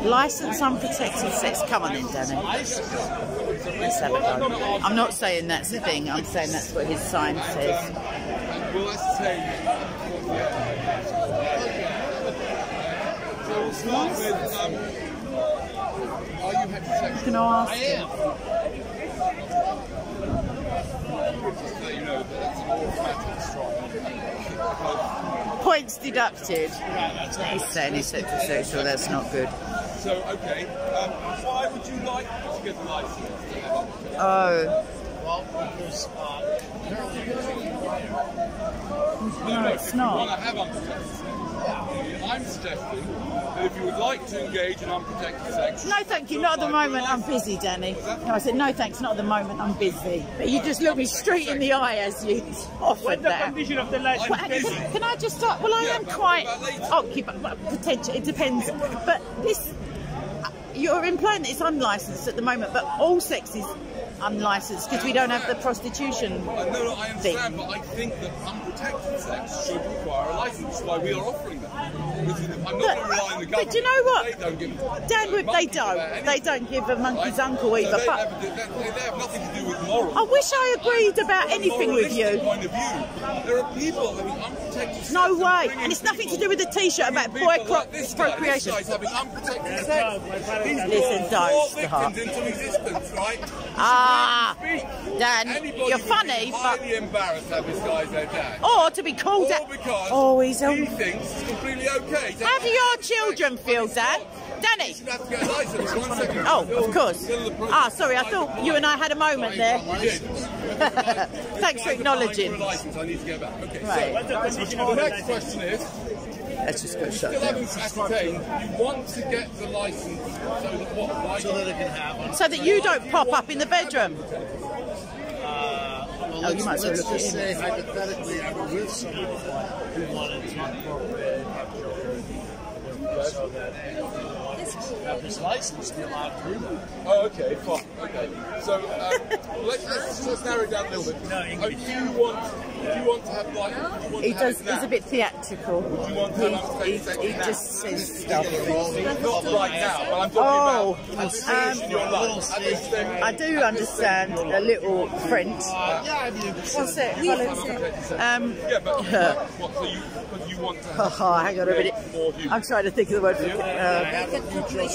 license unprotected sex. Come on in, Danny. Let's have a go. I'm not saying that's a thing. I'm saying that's what his sign says. Are you heterosexual? Can I ask I am. Just to let you know that that's an automatic strike. Points deducted. He's saying he's heterosexual. That's not good. So, okay, um, why would you like to get the license to have Oh. Well, because No, it's You want not. to have unprotected sex. I'm suggesting that if you would like to engage in unprotected sex, No, thank you. Not at the moment. I'm busy, Danny. No, I said no, thanks. Not at the moment. I'm busy. But you just looked me straight in the eye as you offered What's the that. condition of the license? Well, can, can I just start? Well, I am quite occupied. well, Potential. It depends. But this, you're implying that it's unlicensed at the moment, but all sex is unlicensed because we don't have the prostitution no, no, I thing. understand, but I think that unprotected sex should require a license. That's why we are offering that. Because I'm not going to rely on the government. But do you know what? They don't give Dan, Whip, they don't. They don't give a monkey's uncle So either. they, But have, they, they, they have nothing to do with morals. I wish I agreed about anything with you. Point of view, there are people unprotected sex. No way. And it's nothing to do with the T-shirt about boy people cro- like this guy. This guy's having unprotected sex. He's Listen, brought don't four stop. victims into existence, right? Ah, Dan, Anybody you're would funny, be but highly embarrassed to have this guy as their or to be called All out. because Oh, he's he thinks it's completely okay. How do your children feel, Dan? Danny. You have to get a license. One second. Oh, of course. still the process. Ah, sorry. I thought you and I had a moment there. Thanks for acknowledging. For license, I need to get back. Right. The next question is, Let's just go shut down. you want to get the license so that what? Like, so that it can have. So that you don't pop up in the bedroom. Uh, Oh, you might as well let's look just say hypothetically I were with someone who wanted to incorporate have children so that have this license be allowed to do that. Oh, okay, fine. Okay. So um, let's, let's just narrow it down a little bit. No, do you want? Do you want to have like? Do He does. He's a bit theatrical. Do you want to He, have unprotected sex he, he just says stuff. Not right now, but I'm talking Oh, about at this stage in your life. At this stage. I do understand a little French. yeah, I do. One sec, Colin. Um, Yeah, but what? So you, because you want to have oh, hang on a minute. more human. I'm trying to think of the word for uh,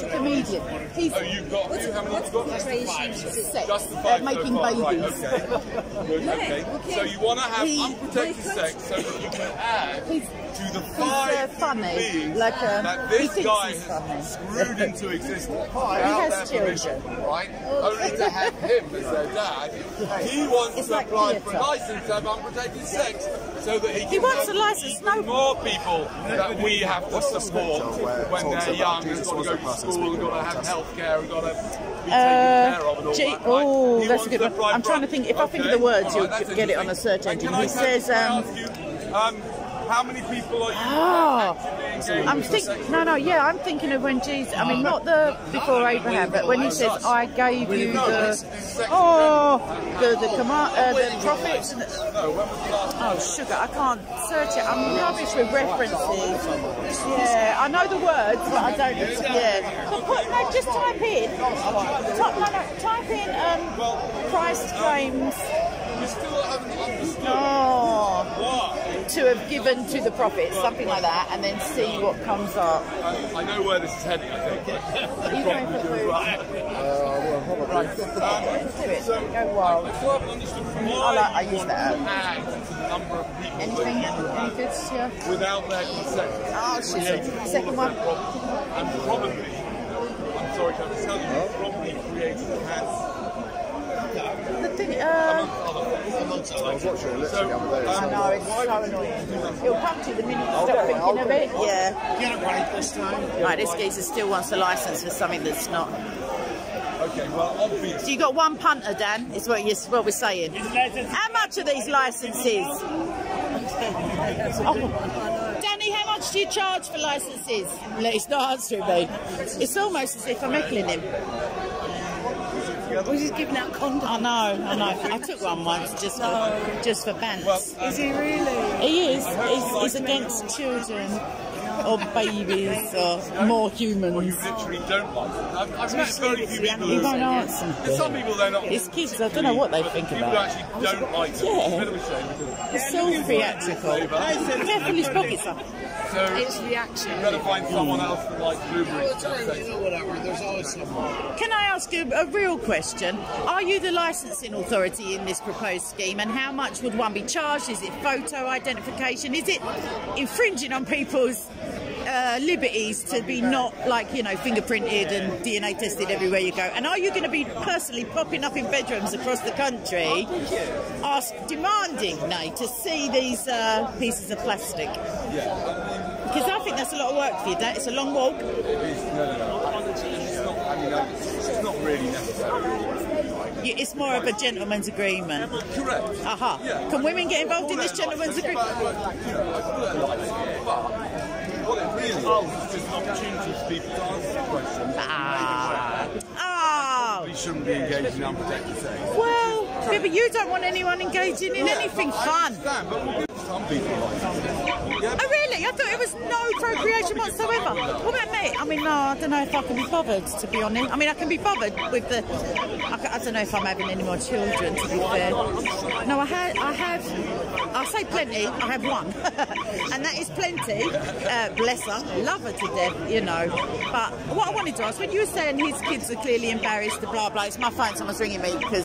comedian. He's Oh, you've got. You haven't got sex. Just the They're five so making far, right, babies. okay. Good, okay. So you want to have He- unprotected sex so that you can add He's- to the He's five uh, funny, beings like a, that this thinks guy he's has funny. screwed into existence He without has their permission, children. right? Only to have him as their dad. He wants It's to like apply for a license to have unprotected sex so that he can He wants have a license, even no- more people that we have to support when they're young and got to go to school and got to have and got to be taken care of and all Uh, that, right? oh, He that's a good one. I'm trying to think. If I think of the words, all you'll get it on a search engine. He says, um, um, how many people are you Oh, I'm with think sex no, no, yeah, I'm thinking of when Jesus. I mean, not the before Abraham, but when he says, "I gave you the oh, the the command, uh, the prophets." and the- Oh, sugar, I can't search it. I'm rubbish with references. Yeah, I know the words, but I don't. Yeah, but put no, just type in. Type, no, no, type in um, Christ claims. You still haven't understood Oh, what? To have given to the prophets, something like that, and then see what comes up. I, I know where this is heading, I think. Are you going for food? Right. Um, Do it. So, Go wild. I still haven't understood why I like- I use that. to add to the number of people Anything? Any good stuff? have without their consent. Oh, shit. Second one. And probably, I'm sorry have to tell you, probably created cancer. The thing, uh, I was watching it literally the other day, I know, it's so annoying. It'll come to you the minute you stop thinking of it. Yeah. Get it right this time. Right, this geezer still wants a license for something that's not. Okay, well, obviously. So you got one punter, Dan, is what, you, what we're saying. How much are these licenses? Oh. Danny, how much do you charge for licenses? Look, he's not answering me. It's almost as if I'm heckling him. We're just giving out condoms. I know, I know. I took one once just for just for bants. Uh, is he really? He is. He's, he's against children. or babies or more humans. You literally don't like it. I've, I've met very few people He who won't answer. There's some people they're not. It's kids, I don't know what they think People who about. actually don't like it. It's a bit of a shame because It's so theatrical. Careful his pockets are. So It's reaction. you've got to find someone else that likes blueberries. Whatever, there's always someone. Can I ask you a real question? Are you the licensing authority in this proposed scheme, and how much would one be charged? Is it photo identification? Is it infringing on people's uh, liberties to be not like you know fingerprinted and DNA tested everywhere you go? And are you going to be personally popping up in bedrooms across the country, ask demanding, nay, to see these uh, pieces of plastic? Because I think that's a lot of work for you, Dad. It's a long walk. It is, no, no, no. It's not, I mean, no, it's, it's not really necessary. You- It's more of a gentleman's agreement. Correct. Aha. Yeah. Can women get involved in this gentleman's agreement? What it really is, just an opportunity for people to answer questions. Ah. Oh. You shouldn't be engaged in unprotected sex. Well, yeah, but you don't want anyone engaging in anything fun. Some people like it. Oh, really? I thought it was no procreation whatsoever. What about me? I mean, no, I don't know if I can be bothered, to be honest. I mean, I can be bothered with the. I, I don't know if I'm having any more children, to be fair. No, I had. I have. I'll say plenty. I have one, and that is plenty. Uh, bless her, love her to death, you know. But what I wanted to ask, when you were saying his kids are clearly embarrassed, the blah blah. It's my phone. Someone's ringing me because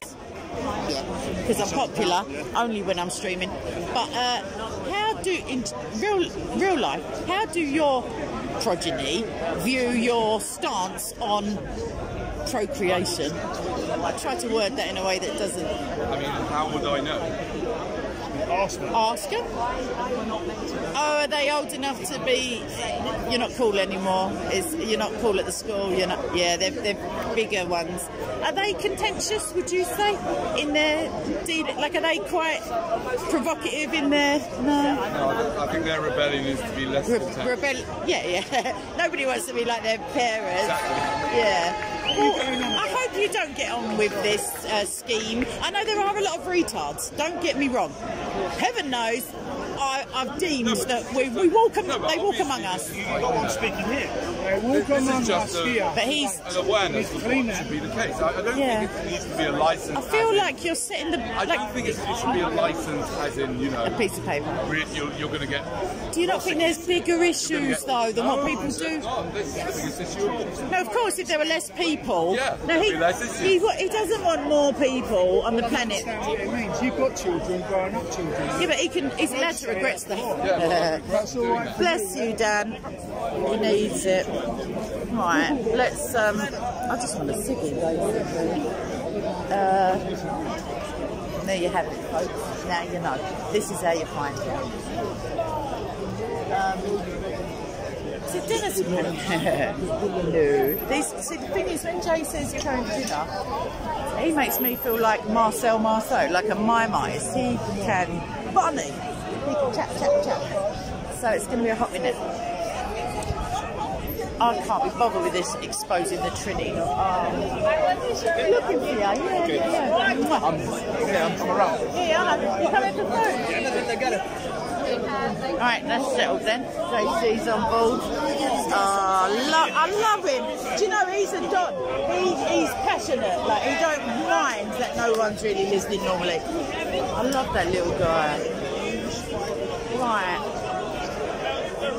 because I'm popular only when I'm streaming. But uh, how do in real real life? How do your progeny view your stance on procreation? I try to word that in a way that doesn't I mean, how would I know? Ask her. Oh, are they old enough to be? You're not cool anymore. Is you're not cool at the school? You're not. Yeah, they're, they're bigger ones. Are they contentious? Would you say in their deal? Like, are they quite provocative in their? No. No, I think their rebellion is to be less Re- content. rebel. Yeah, yeah. Nobody wants to be like their parents. Exactly. Yeah. Well, I hope you don't get on with this uh, scheme. I know there are a lot of retards. Don't get me wrong. Heaven knows, I, I've deemed that we, we walk. Am- they walk among us. No one speaking here. They walk This among is just us a, here. But he's- an awareness of what should be the case. I, I don't Yeah. think it needs to be a license. I feel as in- like you're setting the I like don't think it's, it should be a license as in, you know, a piece of paper. you're, you're going to get. Do you not think there's bigger issues though than what people do? is. This is the biggest issue. No, of course, if there were less people. Yeah, no, he, be less issues. he, he doesn't want more people on the planet. That's what it means. You've got children, growing up children. Yeah, but he can. He's allowed to regret stuff. That's all right. Bless you, Dan. He needs it. Right, let's. Um, I just want a ciggy. Uh, there you have it, folks. Now you know. This is how you find it. Um, so dinner's no. These, see, the thing is, when Jay says you're going to dinner, he makes me feel like Marcel Marceau, like a mimise. He can, Bonnie, can chat, chat, chat. So it's going to be a hot minute. I can't be bothered with this exposing the Trini. Um, looking for you, yeah, yeah, yeah. Mwah. Yeah, I'm, I'm around. Yeah, I know. You coming for food? Right, that's settled then. JC's on board. Oh, lo- I love him. Do you know he's a don? He, he's passionate. Like he don't mind that no one's really listening normally. I love that little guy. Right.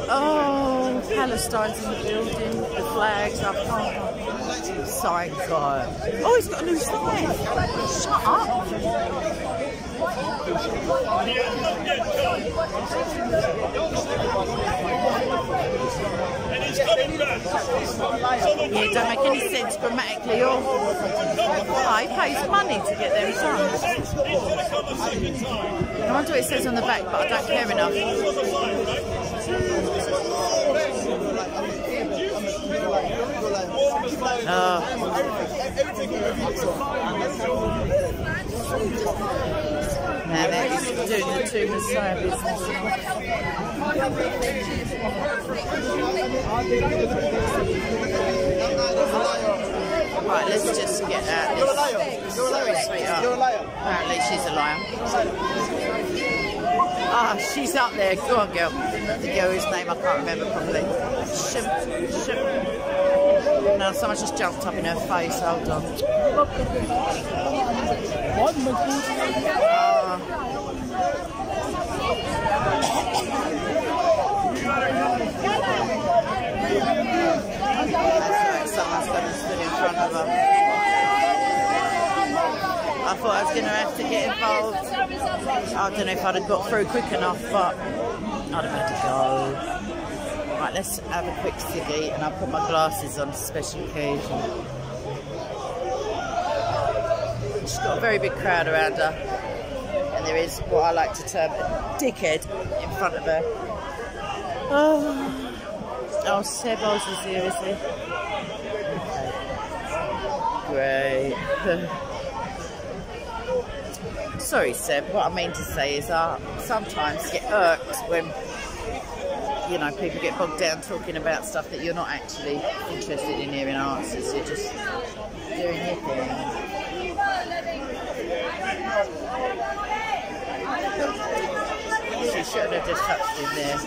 Oh, Palestine's in the building. The flags up. Oh, sign guy. Oh, he's got a new sign. Shut up. And he's coming back. Yeah, don't make any sense grammatically or. Oh, he pays money to get them done. I wonder what it says on the back, but I don't care enough. Uh. Now just doing the two Messiah business. Right, let's just get out You're a liar. Sorry. You're a liar. Apparently she's a liar. Ah, she's up there. Go on, girl. The girl whose name I can't remember properly. Shim, shim. No, someone just jumped up in her face. Hold on. Like someone's got to stood in front of her. I thought I was going to have to get involved. I don't know if I'd have got through quick enough, but I'd have had to go. Right, let's have a quick ciggy and I'll put my glasses on special occasion. She's got a very big crowd around her. And there is what I like to term a dickhead in front of her. Oh, oh Seb Oz is here, is he? Great. Sorry, Seb. What I mean to say is, I sometimes get irked when you know people get bogged down talking about stuff that you're not actually interested in hearing answers. You're just doing your thing. She shouldn't have just touched him there.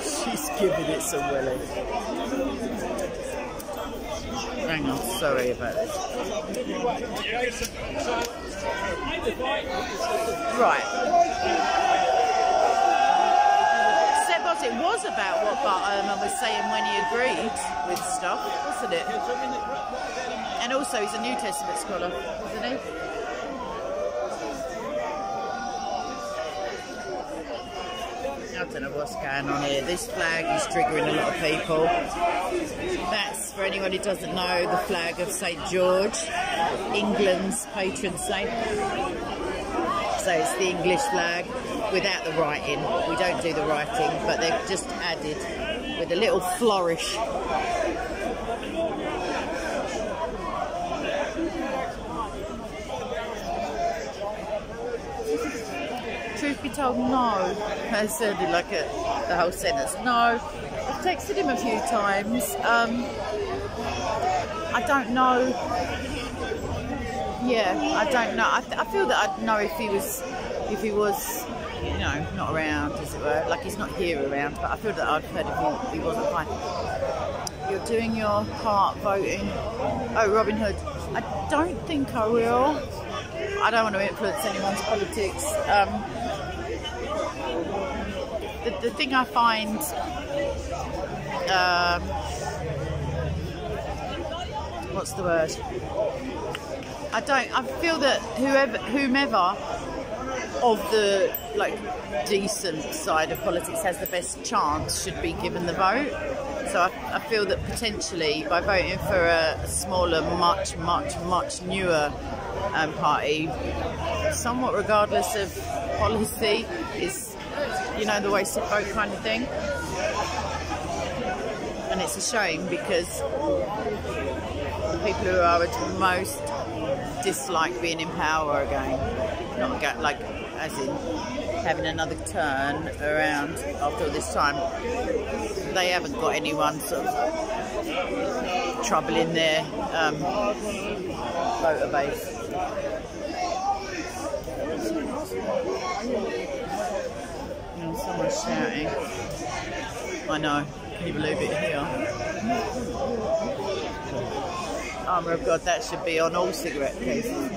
She's giving it some willing. Hang on, sorry about this. Right. Was about what Bart Ehrman was saying when he agreed with stuff, wasn't it? And also, he's a New Testament scholar, isn't he? I don't know what's going on here. This flag is triggering a lot of people. That's, for anyone who doesn't know, the flag of St George, England's patron saint. So it's the English flag without the writing. We don't do the writing, but they've just added with a little flourish. Truth be told, no. I sounded like a, the whole sentence. No. I've texted him a few times. Um, I don't know. Yeah, I don't know. I, I feel that I'd know if he was, if he was, you know, not around, as it were. Like he's not here around, but I feel that I'd heard if he, he wasn't fine. You're doing your part voting. Oh, Robin Hood. I don't think I will. I don't want to influence anyone's politics. Um, the, the thing I find um, what's the word? I don't. I feel that whoever, whomever of the like decent side of politics has the best chance should be given the vote. So I, I feel that potentially by voting for a smaller, much, much, much newer um, party, somewhat regardless of policy, is you know the wasted vote kind of thing. And it's a shame because the people who would most dislike being in power again, not again, like as in having another turn around after this time, they haven't got anyone sort of trouble in their um, voter base. Know, someone's shouting. I know. Can you believe it here? Armour of God, that should be on all cigarette cases.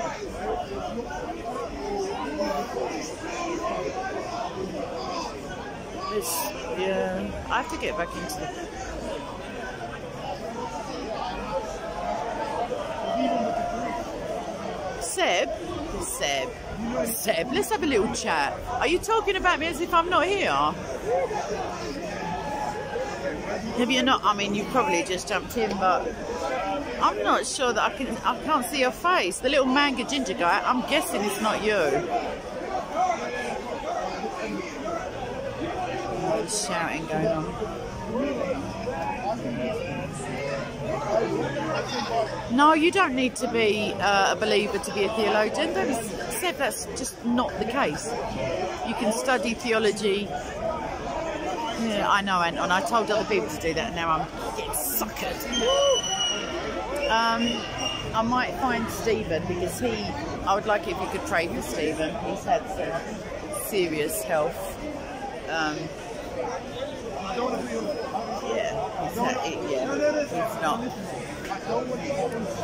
This, yeah, I have to get back into the. Seb, Seb, Seb, let's have a little chat. Are you talking about me as if I'm not here? Have you not? I mean, you probably just jumped in, but I'm not sure that I can. I can't see your face. The little manga ginger guy. I'm guessing it's not you. Shouting going on. No, you don't need to be uh, a believer to be a theologian. Is, said that's just not the case. You can study theology. Yeah, I know, Anton. I told other people to do that, and now I'm getting suckered. Um, I might find Stephen because he I would like if you could pray for Stephen. He's had some serious health. Um, yeah, he's had, it, yeah, he's not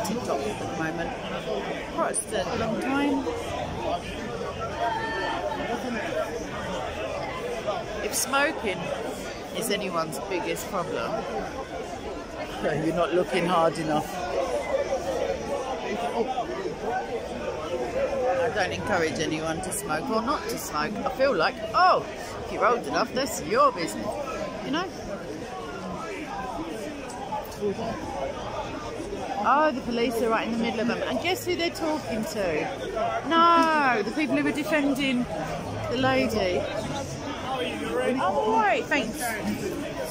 TikTok at the moment. Protestant, long time. Smoking is anyone's biggest problem, you're not looking hard enough. Oh. I don't encourage anyone to smoke or not to smoke. I feel like, oh, if you're old enough, that's your business, you know? Oh, the police are right in the middle of them. And guess who they're talking to? No, the people who were defending the lady. I'm alright, oh, thanks.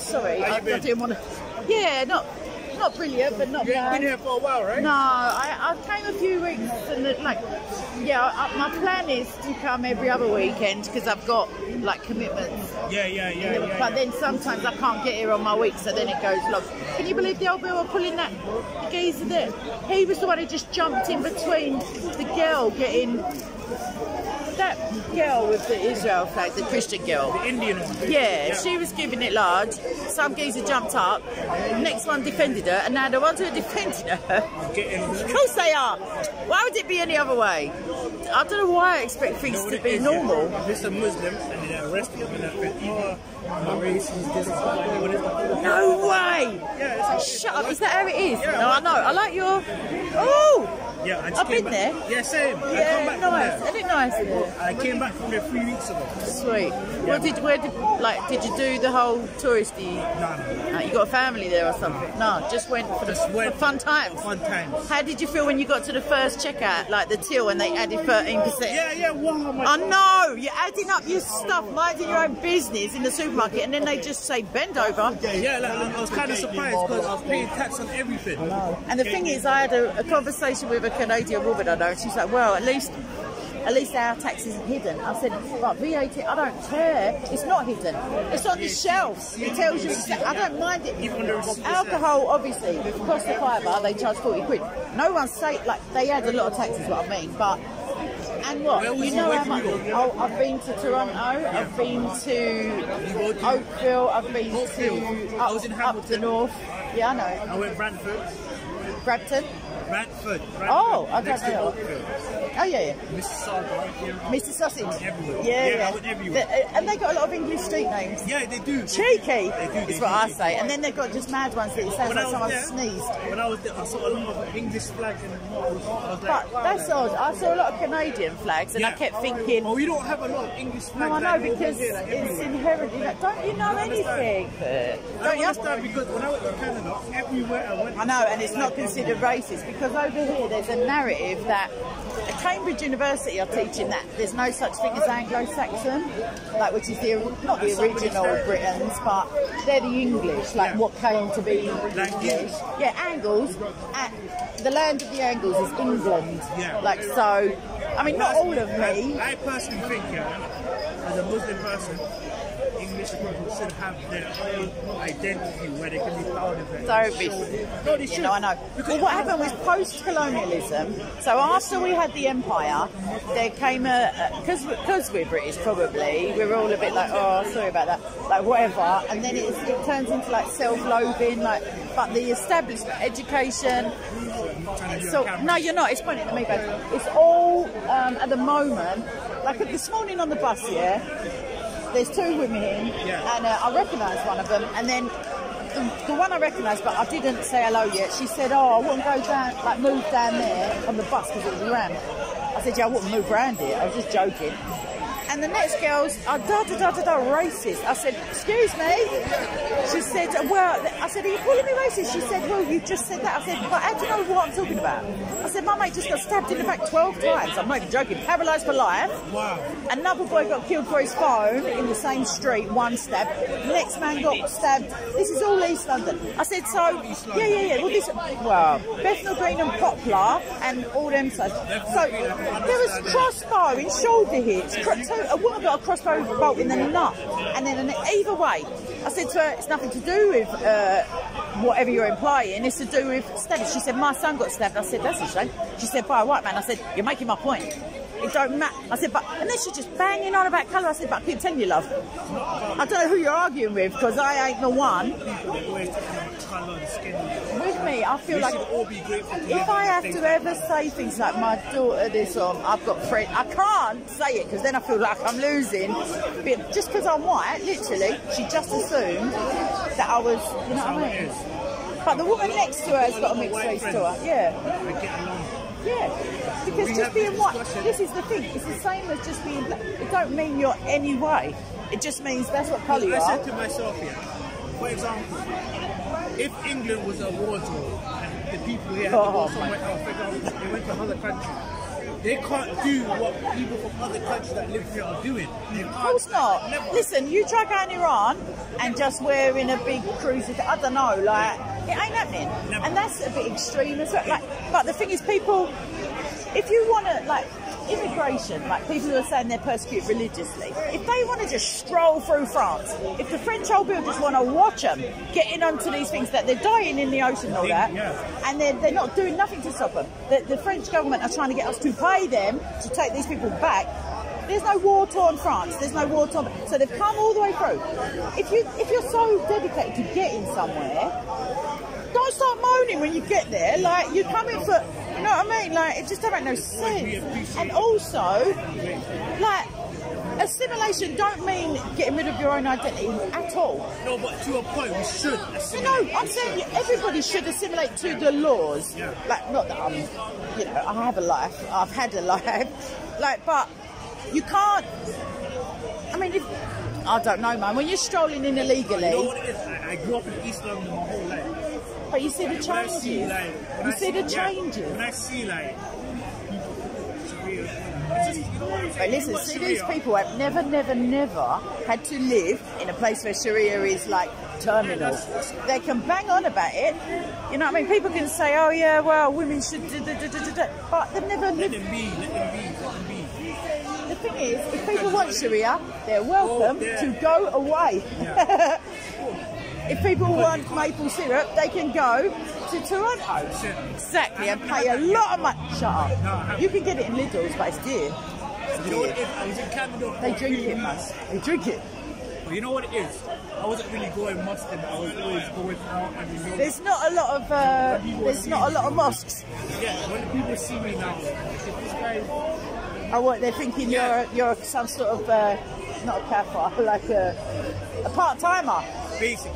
Sorry, I, I didn't want to. Yeah, not not brilliant, but not You've bad. been here for a while, right? No, I, I came a few weeks and it, like, yeah, I, my plan is to come every other weekend because I've got like commitments. Yeah, yeah, yeah, yeah. But then sometimes I can't get here on my week, so then it goes long. Can you believe the old Bill were pulling that geezer there? He was the one who just jumped in between the girl getting that girl with the Israel flag, the Christian girl. The Indian one. Yeah, she was giving it large. Some geezer jumped up. Next one defended her, and now the ones who are defending her. Of course they are. Why would it be any other way? I don't know why I expect things to be normal. If it's a Muslim and they arrest you and they're oh, my race is this, is? No way! Yeah, Shut up, is that how it is? No, I know. I like your. Oh! Yeah, I just I've came been back. there. Yeah, same. I come Yeah, back nice. Isn't it nice. I came back from there three weeks ago. Sweet. What did where did like did you do the whole touristy? No, Uh, you got a family there or something? No, just went for the went for fun times. Fun times. How did you feel when you got to the first checkout, like the till, and they added thirteen percent? Yeah, yeah, wow. my I know you're adding up your stuff, minding your own business in the supermarket, and then they just say bend over. Yeah, like, I was kind of surprised because I was paying tax on everything. And the thing is, I had a, a conversation with a Canadian woman I know, and she's like, "Well, at least." At least our tax isn't hidden. I said, but VAT, I don't care. It's not hidden. It's on the shelves. It tells you. I don't mind it. Alcohol, obviously, across the fibre, they charge 40 quid. No one's say like they add a lot of tax, is what I mean. But and what? Was You know how much? Oh, I've been to Toronto. I've been to Oakville. I've been to I was in up, up the north. Yeah, I know. I went Brantford. Brampton. Brantford. Brantford. Oh, I to Oh yeah, yeah. Mississauga. Mr. Sausage. Everywhere. Yeah, Yeah, yeah. Everywhere. The- uh, and they got a lot of English street names. Yeah, they do. Cheeky. They do, they is what do, I say. And then they've got just mad ones that it sounds When like I someone there, sneezed. When I was there, I saw a lot of English flags and I was, I like, But that's odd. I saw a lot of Canadian flags, and I kept thinking. Oh, we don't have a lot of English flags. No, I know like because here, like it's inherently. inherent. in that. Don't you know anything? Don't you? understand because when I went to Canada, everywhere I went, I know, and it's not considered racist because over here there's a narrative that at Cambridge University are teaching that there's no such thing as Anglo-Saxon, like which is the not the original Britons, but they're the English, like what came to be English. Yeah, Angles. The land of the Angles is England. Yeah. Like so. I mean, not all of me. I personally think, yeah, as a Muslim person, Should have their own identity where they can be proud of it. So be- No, they You should. know, I know. Well, what happened was post-colonialism. So after we had the empire, there came a because because we're British, probably we're all a bit like, oh, sorry about that, like whatever. And then it, it turns into like self-loathing, like. But the establishment, education. So no, you're not. It's pointing at me, babe. It's all um, at the moment. Like this morning on the bus, yeah. There's two women, and uh, I recognise one of them, and then the, the one I recognised, but I didn't say hello yet. She said, "Oh, I wouldn't go down, like move down there on the bus because it was rammed." I said, "Yeah, I wouldn't move around it. I was just joking." And the next girl's, oh, da da da da da, racist. I said, "Excuse me." She said, "Well," I said, "Are you calling me racist?" She said, "Well, you just said that." I said, "But how do you know what I'm talking about?" I said, "My mate just got stabbed in the back 12 times. I'm not even joking. Paralysed for life." Wow. Another boy got killed for his phone in the same street, one stab. The next man got stabbed. This is all East London. I said, so, yeah, yeah, yeah. Well, this, well, Bethnal Green and Poplar and all them sides. So, there was crossbow in shoulder hits, two a woman got a crossbow bolt in the nut, and then either way, I said to her, it's nothing to do with uh, whatever you're implying. It's to do with stabbing. She said, my son got stabbed. I said, that's a shame. She said, by a white man. I said, you're making my point. It don't matter. I said, but and then she's just banging on about colour. I said, but I keep telling you, love. I don't know who you're arguing with because I ain't the one. With me, I feel like should all be grateful to if I have to ever say things like my daughter this or I've got friends, I can't say it because then I feel like I'm losing. But just because I'm white, literally, she just assumed that I was, you know what I mean? But the woman next to her has got a mixed race to her. Yeah. Yeah. Because We just being white, this is the thing. It's the same as just being black. It don't mean you're any way. It just means that's what colour you I are. said to myself here, for example, if England was a war zone and the people here had to Oh, go somewhere else, they went to another country, they can't do what people from other countries that live here are doing. Of course not. Listen, you try going Iran and just wearing a big cruiser. I don't know, like it ain't happening, and that's a bit extreme as well. Like, but the thing is, people, if you want to like immigration, like people who are saying they're persecuted religiously, if they want to just stroll through France, if the French old builders want to watch them getting onto these things that they're dying in the ocean and all that, and they're, they're not doing nothing to stop them. The, the French government are trying to get us to pay them to take these people back. There's no war torn France. There's no war torn. So they've come all the way through. If you if you're so dedicated to getting somewhere, don't start moaning when you get there. Like you're coming for, you know what I mean? Like it just don't make no sense. And also, like assimilation don't mean getting rid of your own identity at all. No, but to a point, we should No. I'm saying everybody should assimilate to the laws. Yeah. Like, not that I'm, you know, I have a life. I've had a life. Like, but you can't. I mean, if I don't know, man. When you're strolling in illegally, You know what it is? I, I grew up in East London my whole life. But you see the I see, changes. like, You I see the yeah, changes. when I see like Sharia, it's just, you know But listen, see, these people have never, never, never had to live in a place where Sharia is like terminal. They can bang on about it. You know what I mean? People can say, oh yeah, well, women should do, do, do. But they've never lived. Let them be, let them be, let them be. The thing is, if people want Sharia, they're oh, welcome Oh, yeah. to go away. if people want maple syrup, they can go to Toronto. Exactly, and pay a lot of money. Shut up. You can get it in Lidl's, but it's dear. It's You know dear. it is? I was in Canada. They drink it, weeks. man. They drink it. But you know what it is? I wasn't really going Muslim. I was always going out and you know. There's not a lot of uh, there's not a lot of mosques. Yeah, when people see me now, if this guy, Oh, what they're thinking you're you're some sort of uh, not a kafir, like a, a part timer. basically,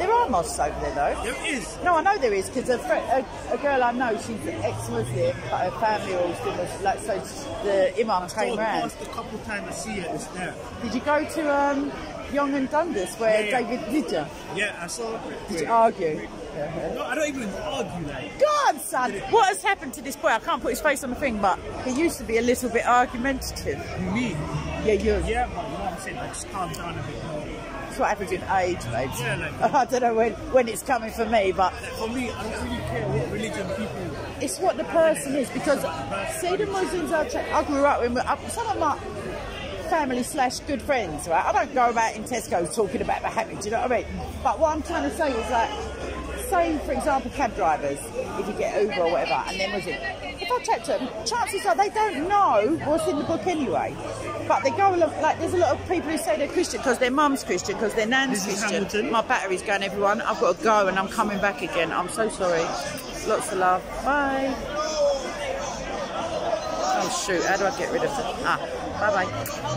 There are mosques over there though. there is. No, I know there is because a, a, a girl I know, she's an ex-Muslim, but her family all still Muslim. Like, so the imam So came the round. a couple times I see it, it's there. Did you go to um, Yonge and Dundas where Yeah, yeah. David did you? Yeah, I saw it. Did you argue? No, I don't even argue like. God, son, what has happened to this boy? I can't put his face on the thing, but he used to be a little bit argumentative. Me? Yeah, you. Yeah, but you know what I'm saying? Like, just calm down a bit more. That's what happens with age, babes. Yeah, like- I don't know when, when it's coming for me, but for me, I don't really care what religion people. it's what the person is because see the Muslims I, I grew up with uh, some of my family slash good friends right I don't go about in Tesco talking about Muhammad do you know what I mean but what I'm trying to say is like say for example cab drivers if you get Uber or whatever and they're Muslim if I chat to them chances are they don't know what's in the book anyway. But they go along like there's a lot of people who say they're Christian because their mum's Christian because their nan's This Christian. My battery's going everyone. I've got to go and I'm coming back again. I'm so sorry. Lots of love. Bye. Oh shoot, how do I get rid of it? Ah, bye bye.